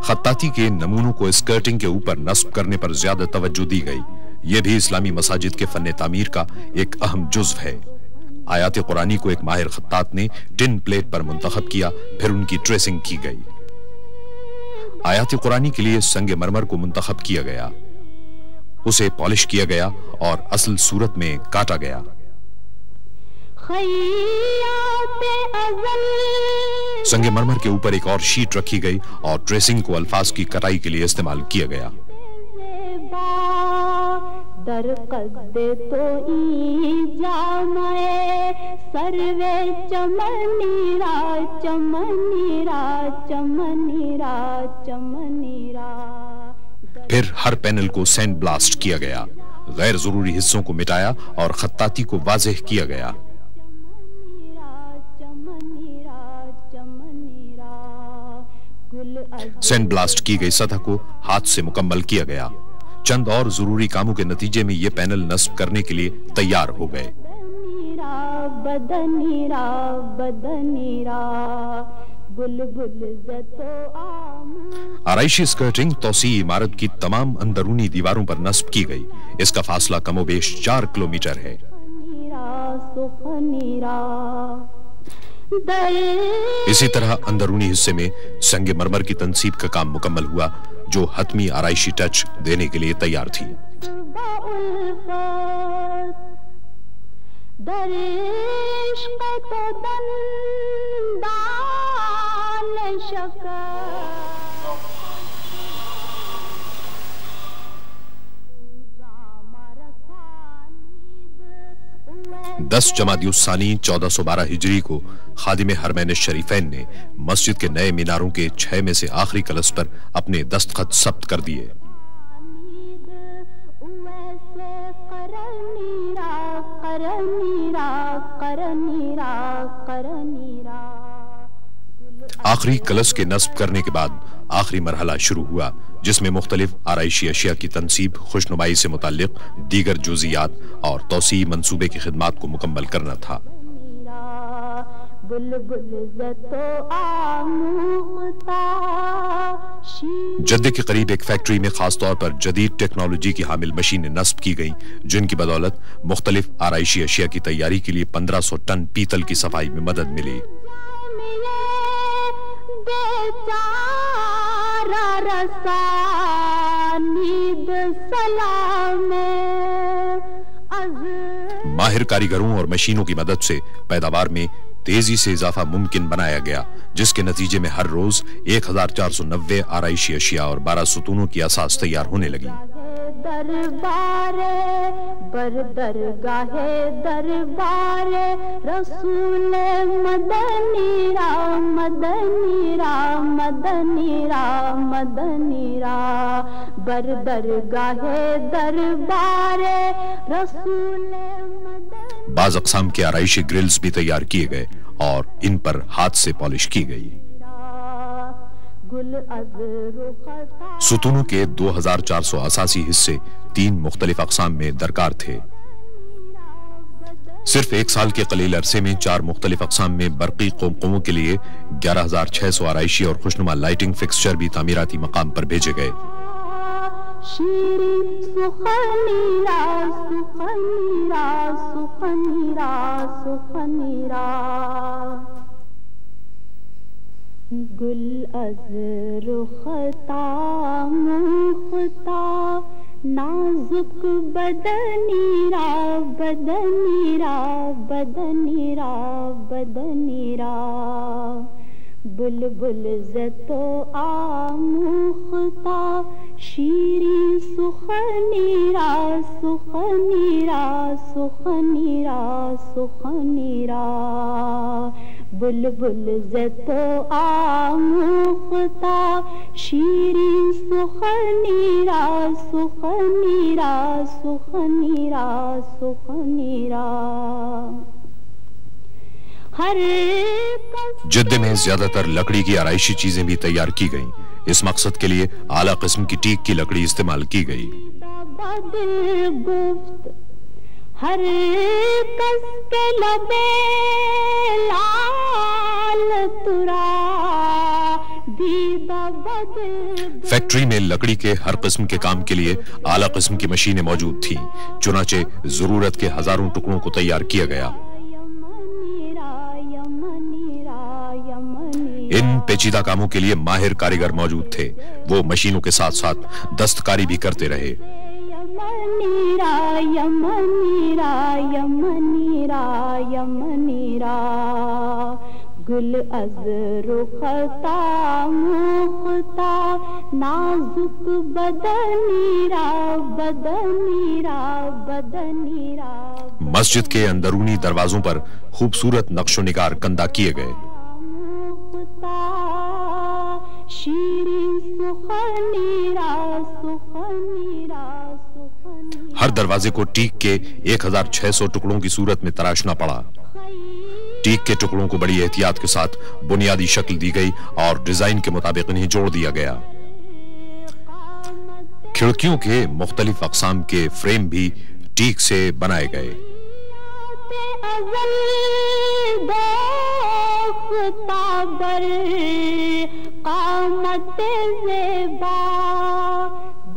C: خطاطی کے نمونوں کو اسکرٹنگ کے
B: اوپر نصب کرنے پر زیادہ توجہ دی گئی۔ یہ بھی اسلامی مساجد کے فن تعمیر کا ایک اہم جزو ہے۔ آیات قرآنی کو ایک ماہر خطاط نے ٹن پلیٹ پر منتخب کیا پھر ان کی ٹریسنگ کی گئی۔ آیات قرآنی کے لیے سنگ مرمر کو منتخب کیا گیا۔ اسے پالش کیا گیا اور اصل صورت میں کاٹا گیا۔ سنگ مرمر کے اوپر ایک اور شیٹ رکھی گئی اور ٹریسنگ کو الفاظ کی کٹائی کے لیے استعمال کیا گیا۔ در قد تو ای جامے
C: سروے چمنی را چمنی را چمنی را چمنی را۔ پھر
B: ہر پینل کو سینڈ بلاسٹ کیا گیا، غیر ضروری حصوں کو مٹایا اور خطاطی کو واضح کیا گیا۔ سینڈ بلاسٹ کی گئی سطح کو ہاتھ سے مکمل کیا گیا۔ چند اور ضروری کاموں کے نتیجے میں یہ پینل نصب کرنے کے لیے تیار ہو گئے۔ آرائشی
C: سکرٹنگ توسیع عمارت کی تمام
B: اندرونی دیواروں پر نصب کی گئی۔ اس کا فاصلہ کم و بیش چار کلومیٹر ہے۔ اسی طرح اندرونی
C: حصے
B: میں سنگ مرمر کی تنصیب کا کام مکمل ہوا۔ جو حتمی آرائشی ٹچ دینے کے لیے تیار تھی۔ درش دس جمادی ثانی
C: چودہ سو بارہ
B: ہجری کو خادم حرمین شریفین نے مسجد کے نئے میناروں کے چھ میں سے آخری کلس پر اپنے دستخط ثبت کر دیے۔ آخری کلس کے نصب کرنے کے بعد آخری مرحلہ شروع ہوا، جس میں مختلف آرائشی اشیاء کی تنصیب خوش نمائی سے متعلق دیگر جزیات اور توسیع منصوبے کی خدمات کو مکمل کرنا تھا۔ جدے کے قریب ایک فیکٹری میں خاص طور پر جدید ٹیکنالوجی کی حامل مشینیں نصب کی گئیں، جن کی بدولت مختلف آرائشی اشیاء کی تیاری کے لیے پندرہ سو ٹن پیتل کی صفائی میں مدد ملی۔ بیچارہ رسا نید سلام ماہر کاریگروں اور مشینوں کی مدد سے پیداوار میں تیزی سے اضافہ ممکن بنایا گیا، جس کے نتیجے میں ہر روز ایک ہزار چار سو نوے آرائشی اشیاء
C: اور بارہ ستونوں کی اساس تیار ہونے لگی۔ دربار بر درگاہ دربار رسول مدنی رام مدنی رام مدنی
B: رام مدنی رام بر درگاہ دربار رسول مدنی بعض اقسام کے آرائشی گرلز بھی تیار کیے گئے
C: اور ان پر
B: ہاتھ سے پالش کی گئی۔ ستونوں کے دو ہزار چار سو اساسی حصے تین مختلف اقسام میں درکار تھے۔ صرف ایک سال کے قلیل عرصے میں چار مختلف اقسام میں برقی قوموں کے لیے گیارہ ہزار چھ سو
C: آرائشی اور خوشنما لائٹنگ فکسچر بھی تعمیراتی مقام پر بھیجے گئے۔ گل از رختا مختا نازک بدنی را بدنی را بدنی را بدنی را۔ بل بل زتو آموختا شیری سخنی را سخنی را سخنی را سخنی را۔ بلبل زتو آموختا شیرین سخنی را سخنی را سخنی را سخنی را. ہر
B: جدے میں زیادہ تر لکڑی کی آرائشی چیزیں بھی تیار کی گئیں۔ اس مقصد کے لیے اعلیٰ قسم کی ٹیک کی لکڑی استعمال کی گئی۔
C: ہر کس کے لبے لال ترا
B: فیکٹری میں لکڑی کے ہر قسم کے کام کے لیے اعلیٰ قسم کی مشینیں موجود تھیں، چنانچہ ضرورت کے ہزاروں ٹکڑوں کو تیار کیا گیا۔ ان پیچیدہ کاموں کے لیے ماہر کاریگر موجود تھے۔ وہ مشینوں کے ساتھ ساتھ دستکاری بھی کرتے رہے۔
C: گل از رختا مختا نازک بدنی را بدنی را بدنی را
B: مسجد کے اندرونی دروازوں پر خوبصورت نقش و نگار کندہ کیے گئے دروازے کو ٹیک کے ایک ہزار چھ سو ٹکڑوں کی صورت میں تراشنا پڑا۔ ٹیک کے ٹکڑوں کو بڑی احتیاط کے ساتھ بنیادی شکل دی گئی اور ڈیزائن کے مطابق انہیں جوڑ دیا گیا۔ کھڑکیوں کے مختلف اقسام کے فریم بھی ٹیک سے بنائے گئے۔
C: قامت زیبا۔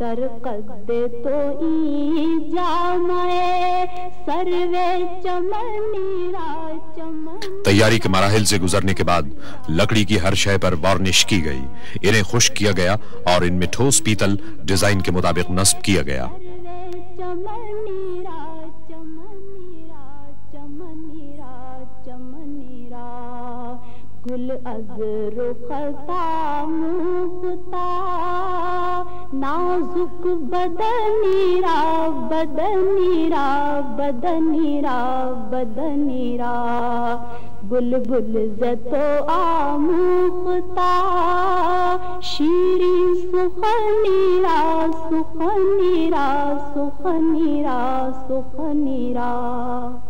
C: در قد تو ای جامعے سروے چمنی را چمن
B: تیاری کے مراحل سے گزرنے کے بعد لکڑی کی ہر شے پر وارنش کی گئی۔ انہیں خشک کیا گیا اور ان میں ٹھوس پیتل ڈیزائن کے مطابق نصب کیا گیا۔
C: چمنی را گل از رختا مختا نازک بدنی را بدنی را بدنی را بدنی را، بلبل زتو آموختا شیرین سخنی را سخنی را سخنی را سخنی را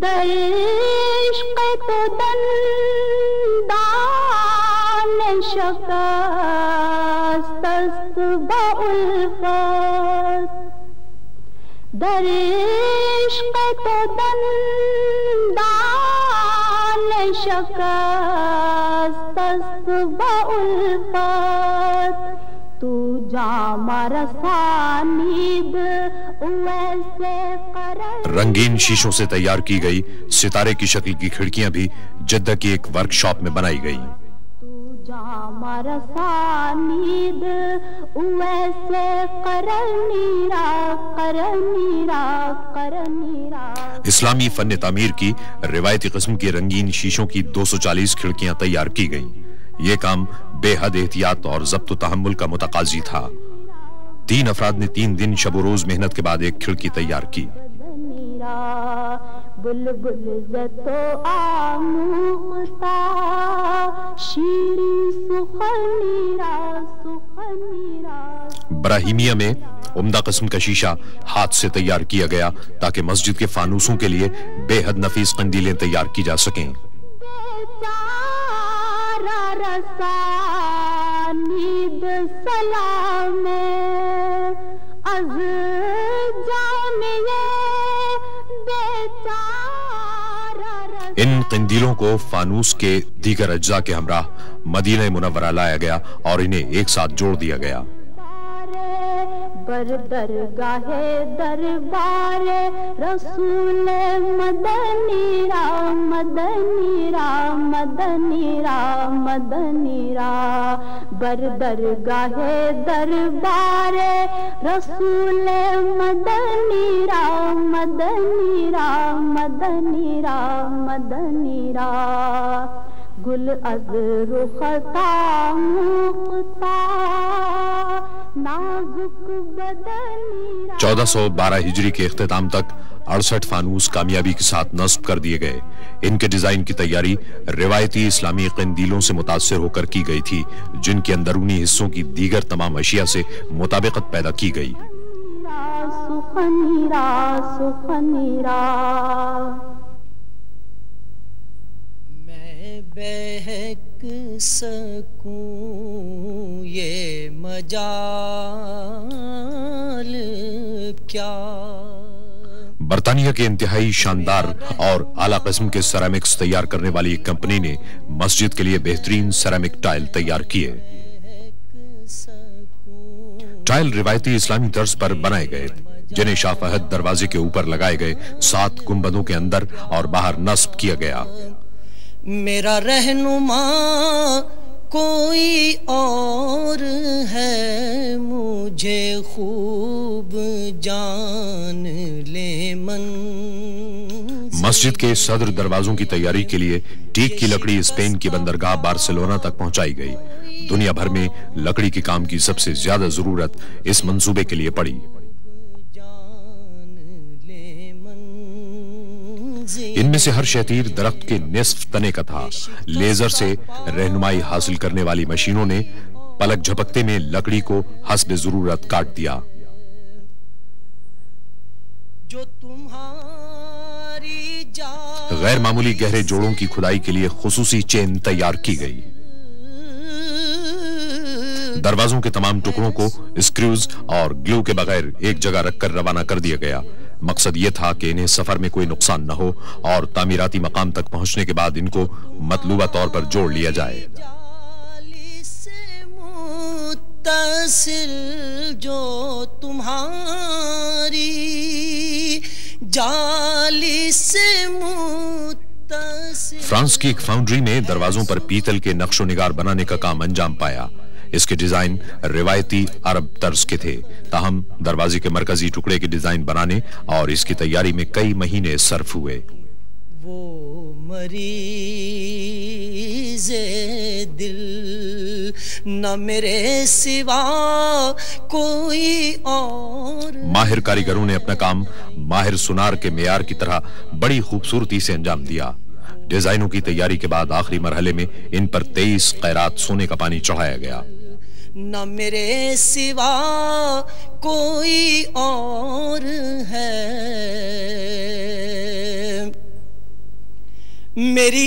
C: در عشق تو دندان شکست است با الفت در عشق تو جام رسانید
B: رنگین شیشوں سے تیار کی گئی ستارے کی شکل کی کھڑکیاں بھی جدہ کی ایک ورک شاپ میں بنائی گئی
C: جام رسانید ویسے قرنی را قرنی را قرنی را
B: اسلامی فن تعمیر کی روایتی قسم کی رنگین شیشوں کی دو سو چالیس کھڑکیاں تیار کی گئیں۔ یہ کام بے حد احتیاط اور ضبط و تحمل کا متقاضی تھا۔ تین افراد نے تین دن شب و روز محنت کے بعد ایک کھڑکی تیار کی۔
C: را بلبل زتو آموختا شیرین سخنی را سخنی را۔
B: براہیمیہ میں عمدہ قسم کا شیشہ ہاتھ سے تیار کیا گیا تاکہ مسجد کے فانوسوں کے لیے بے حد نفیس قندیلیں تیار کی جا سکیں۔
C: رسانید سلام از
B: ان قندیلوں کو فانوس کے دیگر اجزاء کے ہمراہ مدینہ منورہ لایا گیا اور انہیں ایک ساتھ جوڑ دیا گیا۔
C: بر درگاہ دربار، رسول مدنی را مدنی را مدنی را مدنی را۔ بر درگاہ دربار، رسول مدنی را مدنی را مدنی را مدنی را۔ گل از رختا
D: چودہ سو بارہ ہجری کے اختتام تک اڑسٹھ فانوس کامیابی کے ساتھ نصب کر دیے گئے۔ ان کے ڈیزائن کی تیاری روایتی اسلامی قندیلوں سے متاثر ہو کر کی گئی
E: تھی جن
B: کے اندرونی حصوں کی دیگر تمام
D: اشیاء سے مطابقت پیدا کی گئی۔ بہک سکوں یہ مجال کیا؟ برطانیہ کے انتہائی شاندار اور اعلی قسم کے سرامکس تیار کرنے والی ایک کمپنی نے مسجد کے لیے بہترین سیرامک ٹائل تیار کیے۔ ٹائل روایتی اسلامی طرز پر بنائے گئے، جنہیں شاہ فہد دروازے کے اوپر
B: لگائے گئے سات گنبدوں کے اندر اور باہر نصب کیا
D: گیا۔ میرا رہنما کوئی اور ہے مجھے خوب جان لے من مسجد کے صدر دروازوں کی تیاری کے لیے ٹیک کی لکڑی اسپین کی بندرگاہ بارسلونا تک پہنچائی گئی۔ دنیا بھر میں لکڑی
B: کے کام کی
D: سب سے زیادہ ضرورت اس منصوبے کے لیے پڑی۔ ان میں سے ہر شہتیر درخت کے نصف تنے کا تھا۔ لیزر سے رہنمائی حاصل کرنے والی مشینوں
B: نے پلک جھپکتے
D: میں لکڑی کو حسب ضرورت کاٹ دیا۔ غیر معمولی گہرے جوڑوں کی خدائی کے لیے خصوصی چین تیار کی گئی۔ دروازوں کے تمام ٹکڑوں کو اسکریوز اور گلو کے بغیر ایک جگہ رکھ کر روانہ کر دیا گیا۔ مقصد یہ تھا کہ انہیں سفر میں کوئی نقصان نہ ہو اور تعمیراتی مقام تک پہنچنے کے
B: بعد ان کو مطلوبہ طور پر جوڑ لیا
D: جائے۔ جو تمہاری جالی سے فرانس کی ایک فاؤنڈری نے دروازوں پر پیتل کے نقش و نگار بنانے کا کام انجام پایا۔ اس کے ڈیزائن روایتی عرب طرز کے تھے۔ تاہم دروازے کے مرکزی ٹکڑے کے ڈیزائن بنانے اور
B: اس کی تیاری میں کئی مہینے صرف ہوئے۔
D: وہ مریض دل نہ میرے سوا کوئی اور۔ ماہر کاریگروں نے اپنا کام ماہر سنار کے معیار کی طرح بڑی خوبصورتی سے انجام دیا۔ ڈیزائنوں کی تیاری کے بعد آخری مرحلے میں ان
B: پر تیئیس قیرات سونے کا پانی چڑھایا گیا۔
D: نہ میرے سوا کوئی اور ہے۔ میری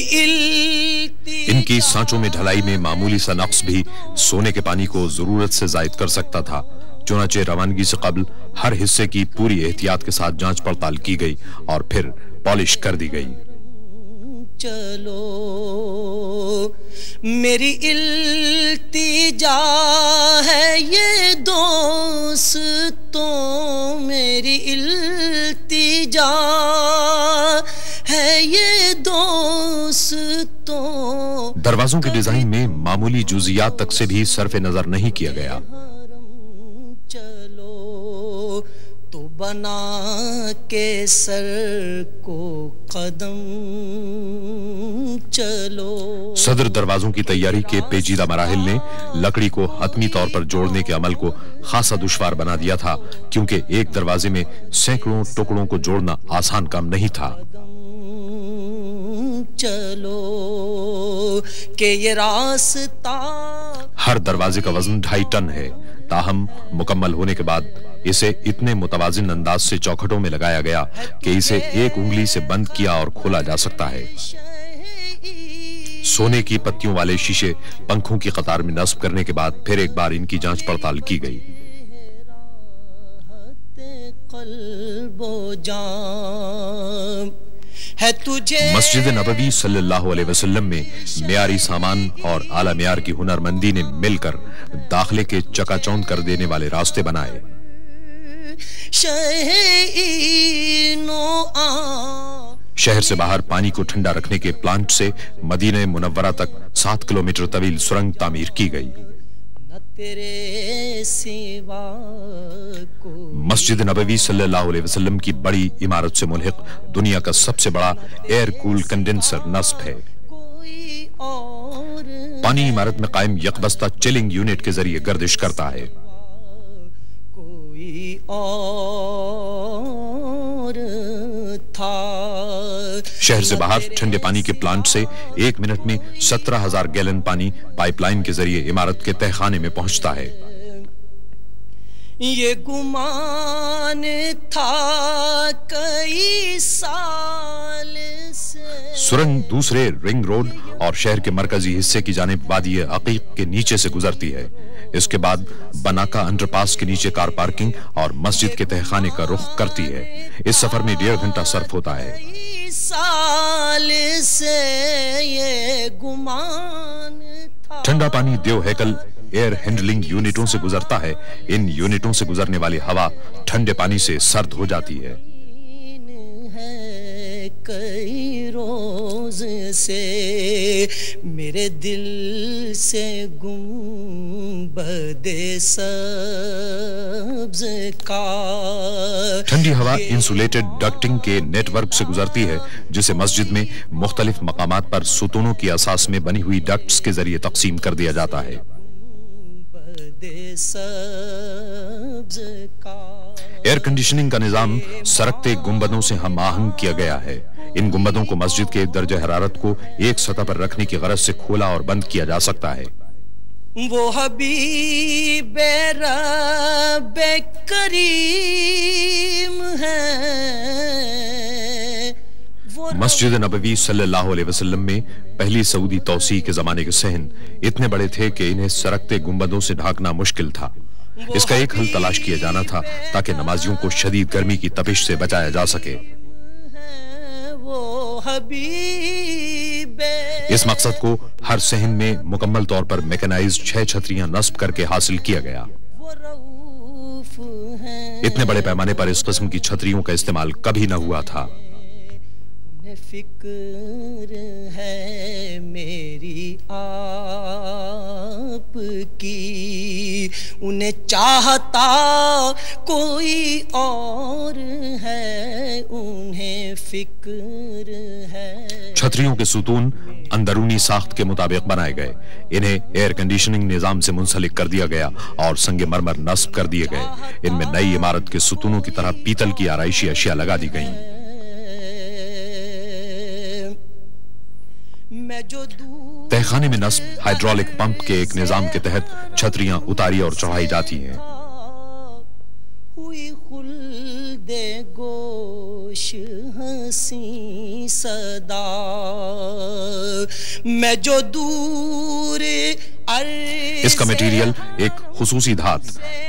D: ان کی سانچوں میں ڈھلائی میں معمولی سا نقص بھی سونے کے پانی کو ضرورت سے زائد کر سکتا تھا۔ چنانچہ روانگی سے قبل ہر حصے کی پوری احتیاط کے ساتھ جانچ پڑتال
B: کی گئی اور پھر پالش کر دی گئی۔ چلو۔ میری التجا
D: ہے یہ دوستوں میری التجا ہے یہ دوستوں۔ دروازوں کے ڈیزائن میں معمولی جزیات
B: تک سے بھی صرف نظر نہیں کیا گیا۔
D: بنا کے سر کو قدم چلو۔ صدر دروازوں کی تیاری کے پیچیدہ مراحل نے لکڑی کو حتمی طور پر جوڑنے کے عمل کو خاصا دشوار بنا دیا تھا کیونکہ ایک دروازے میں سینکڑوں ٹکڑوں
B: کو جوڑنا آسان کام
D: نہیں تھا۔ چلو کہ یہ راستہ ہر دروازے کا وزن ڈھائی ٹن ہے۔ تاہم مکمل ہونے کے بعد اسے اتنے متوازن انداز سے چوکھٹوں میں لگایا گیا کہ اسے ایک انگلی سے بند کیا اور کھولا جا سکتا ہے۔ سونے کی پتیوں والے شیشے پنکھوں کی قطار میں نصب کرنے کے بعد پھر ایک
B: بار ان کی جانچ
D: پڑتال کی گئی۔ مسجد نبوی صلی اللہ علیہ وسلم میں میاری سامان اور اعلی معیار کی ہنرمندی نے مل کر داخلے کے چکا
B: چوند کر
D: دینے والے راستے بنائے۔ شہر سے باہر پانی کو ٹھنڈا رکھنے کے پلانٹ سے مدینہ منورہ تک سات کلومیٹر طویل
B: سرنگ تعمیر کی گئی۔
D: مسجد نبوی صلی اللہ علیہ وسلم کی بڑی عمارت سے ملحق دنیا کا سب سے بڑا ایئر کول کنڈنسر
B: نصب ہے۔
D: پانی عمارت میں قائم یکبستہ چلنگ یونٹ کے ذریعے گردش کرتا ہے۔ کوئی اور تھا۔
B: شہر سے باہر ٹھنڈے پانی کے پلانٹ سے ایک منٹ میں سترہ ہزار گیلن پانی پائپ لائن کے ذریعے عمارت کے تہخانے میں پہنچتا ہے۔
D: یہ گمان تھا کئی سال سے۔
B: سرنگ دوسرے رنگ روڈ اور شہر کے مرکزی حصے کی جانب وادی عقیق کے نیچے سے گزرتی ہے۔ اس کے بعد بناکا انڈر پاس کے نیچے کار پارکنگ اور مسجد کے تہخانے کا رخ کرتی ہے۔ اس سفر میں ڈیڑھ گھنٹہ صرف ہوتا ہے۔ ٹھنڈا پانی دیو ہیکل ایئر ہینڈلنگ یونٹوں سے گزرتا ہے۔ ان یونٹوں سے گزرنے والی ہوا ٹھنڈے پانی سے سرد ہو جاتی ہے۔
D: کئی روز سے میرے دل سے گم بدے سبز کا
B: ٹھنڈی ہوا انسولیٹڈ ڈکٹنگ کے نیٹ ورک سے گزرتی ہے جسے مسجد میں مختلف مقامات پر ستونوں کی اساس میں بنی ہوئی ڈکٹس کے ذریعے تقسیم کر دیا جاتا ہے۔
D: بدے سبز کا
B: ایئر کنڈیشننگ کا نظام سرکتے گنبدوں سے ہم آہنگ کیا گیا ہے۔ ان گنبدوں کو مسجد کے درجہ حرارت کو ایک سطح پر رکھنے کی غرض سے کھولا اور بند کیا جا سکتا ہے۔
D: وہ حبیب رب کریم ہے۔
B: مسجد نبوی صلی اللہ علیہ وسلم میں پہلی سعودی توسیع کے زمانے کے صحن اتنے بڑے تھے کہ انہیں سرکتے گنبدوں سے ڈھانکنا مشکل تھا۔ اس کا ایک حل تلاش کیا جانا تھا تاکہ نمازیوں کو شدید گرمی کی تپش سے بچایا جا سکے۔ اس مقصد کو ہر صحن میں مکمل طور پر میکنائز چھ چھتریاں نصب کر کے حاصل کیا گیا۔ اتنے بڑے پیمانے پر اس قسم کی چھتریوں کا استعمال کبھی نہ ہوا تھا۔
D: فکر ہے میری آپ کی۔ انہیں چاہتا کوئی اور ہے، انہیں فکر ہے۔
B: چھتریوں کے ستون اندرونی ساخت کے مطابق بنائے گئے۔ انہیں ایئر کنڈیشننگ نظام سے منسلک کر دیا گیا اور سنگ مرمر نصب کر دیے گئے۔ ان میں نئی عمارت کے ستونوں کی طرح پیتل کی آرائشی اشیاء لگا دی گئیں۔ تہخانے میں نصب ہائیڈرولک پمپ کے ایک نظام کے تحت چھتریاں اتاری اور چڑھائی جاتی ہیں۔
D: گوش ہنسی صدا۔ میں جو دور عرض
B: اس کا میٹیریل ایک خصوصی دھات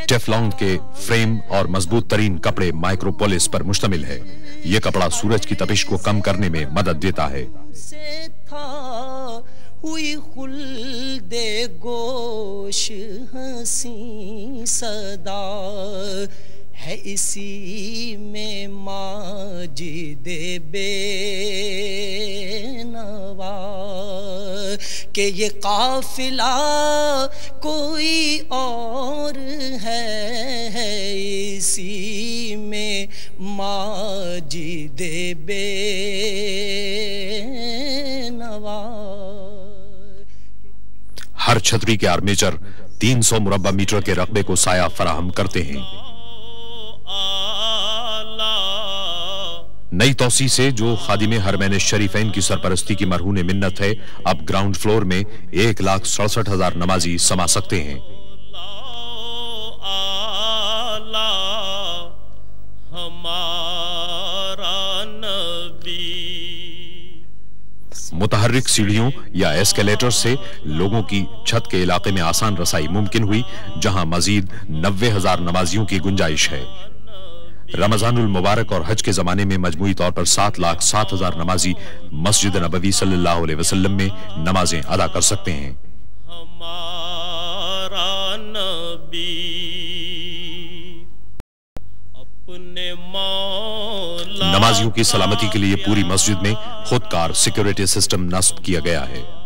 B: ٹیفلون کے فریم اور مضبوط ترین کپڑے مائکروپولس پر مشتمل ہے۔ یہ کپڑا سورج کی تپش کو کم کرنے میں مدد دیتا ہے۔
D: ہوئی خلد گوش ہنسی صدا۔ ہے اسی میں ماجد بے نوا کہ یہ قافلہ کوئی اور ہے ہے اسی میں ماجد بے نوا۔
B: ہر چھتری کے آرمیچر تین سو مربع میٹر کے رقبے کو سایہ فراہم کرتے ہیں۔ نئی توسیع سے جو خادم حرمین شریفین کی سرپرستی کی مرہون منت ہے اب گراؤنڈ فلور میں ایک لاکھ سڑسٹھ ہزار نمازی سما سکتے ہیں۔ متحرک سیڑھیوں یا ایسکیلیٹر سے لوگوں کی چھت کے علاقے میں آسان رسائی ممکن ہوئی جہاں مزید نوے ہزار نمازیوں کی گنجائش ہے۔ رمضان المبارک اور حج کے زمانے میں مجموعی طور پر سات لاکھ سات ہزار نمازی مسجد نبوی صلی اللہ علیہ وسلم میں نمازیں ادا کر سکتے ہیں۔
A: ہمارا نبی اپنے
B: نمازیوں کی سلامتی کے لیے پوری مسجد میں خود کار سیکیورٹی سسٹم نصب کیا گیا ہے۔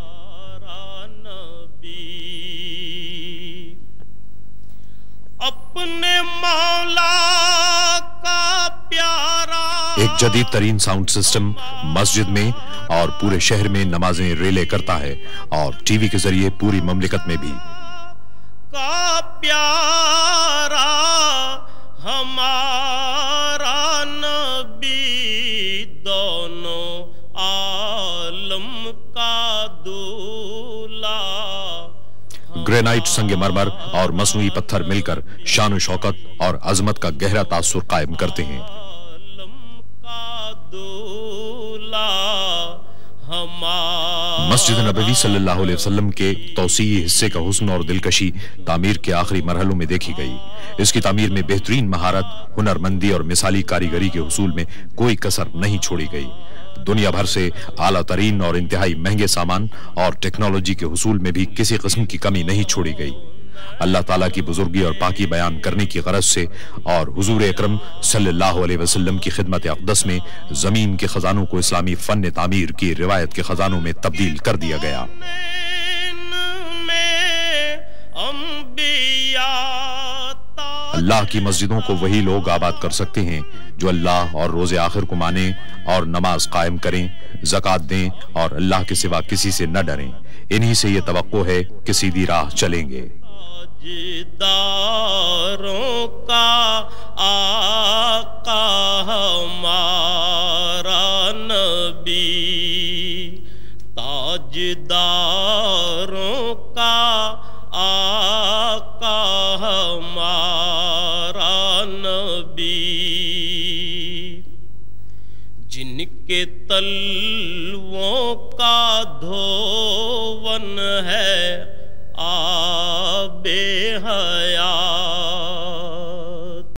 A: اپنے مولا کا پیارا
B: ایک جدید ترین ساؤنڈ سسٹم مسجد میں اور پورے شہر میں نمازیں ریلے کرتا ہے اور ٹی وی کے ذریعے پوری مملکت میں بھی۔
A: کا پیارا ہمارا نبی دونوں
B: گرینائٹ سنگ مرمر اور مصنوعی پتھر مل کر شان و شوکت اور عظمت کا گہرا تاثر قائم کرتے ہیں۔ مسجد نبوی صلی اللہ علیہ وسلم کے توسیعی حصے کا حسن اور دلکشی تعمیر کے آخری مرحلوں میں دیکھی گئی۔ اس کی تعمیر میں بہترین مہارت، ہنرمندی اور مثالی کاریگری کے حصول میں کوئی کسر نہیں چھوڑی گئی۔ دنیا بھر سے اعلیٰ ترین اور انتہائی مہنگے سامان اور ٹیکنالوجی کے حصول میں بھی کسی قسم کی کمی نہیں چھوڑی گئی۔ اللہ تعالیٰ کی بزرگی اور پاکی بیان کرنے کی غرض سے اور حضور اکرم صلی اللہ علیہ وسلم کی خدمت اقدس میں زمین کے خزانوں کو اسلامی فن تعمیر کی روایت کے خزانوں میں تبدیل کر دیا گیا۔ اللہ کی مسجدوں کو وہی لوگ آباد کر سکتے ہیں جو اللہ اور روز آخر کو مانیں اور نماز قائم کریں، زکوٰۃ دیں اور اللہ کے سوا کسی سے نہ ڈریں۔ انہی سے یہ توقع ہے کہ سیدھی راہ چلیں گے۔
A: تاجداروں کا آقا ہمارا نبی۔ تاجداروں کا آقا ہمارا نبی جن کے تلووں کا دھون ہے آب حیات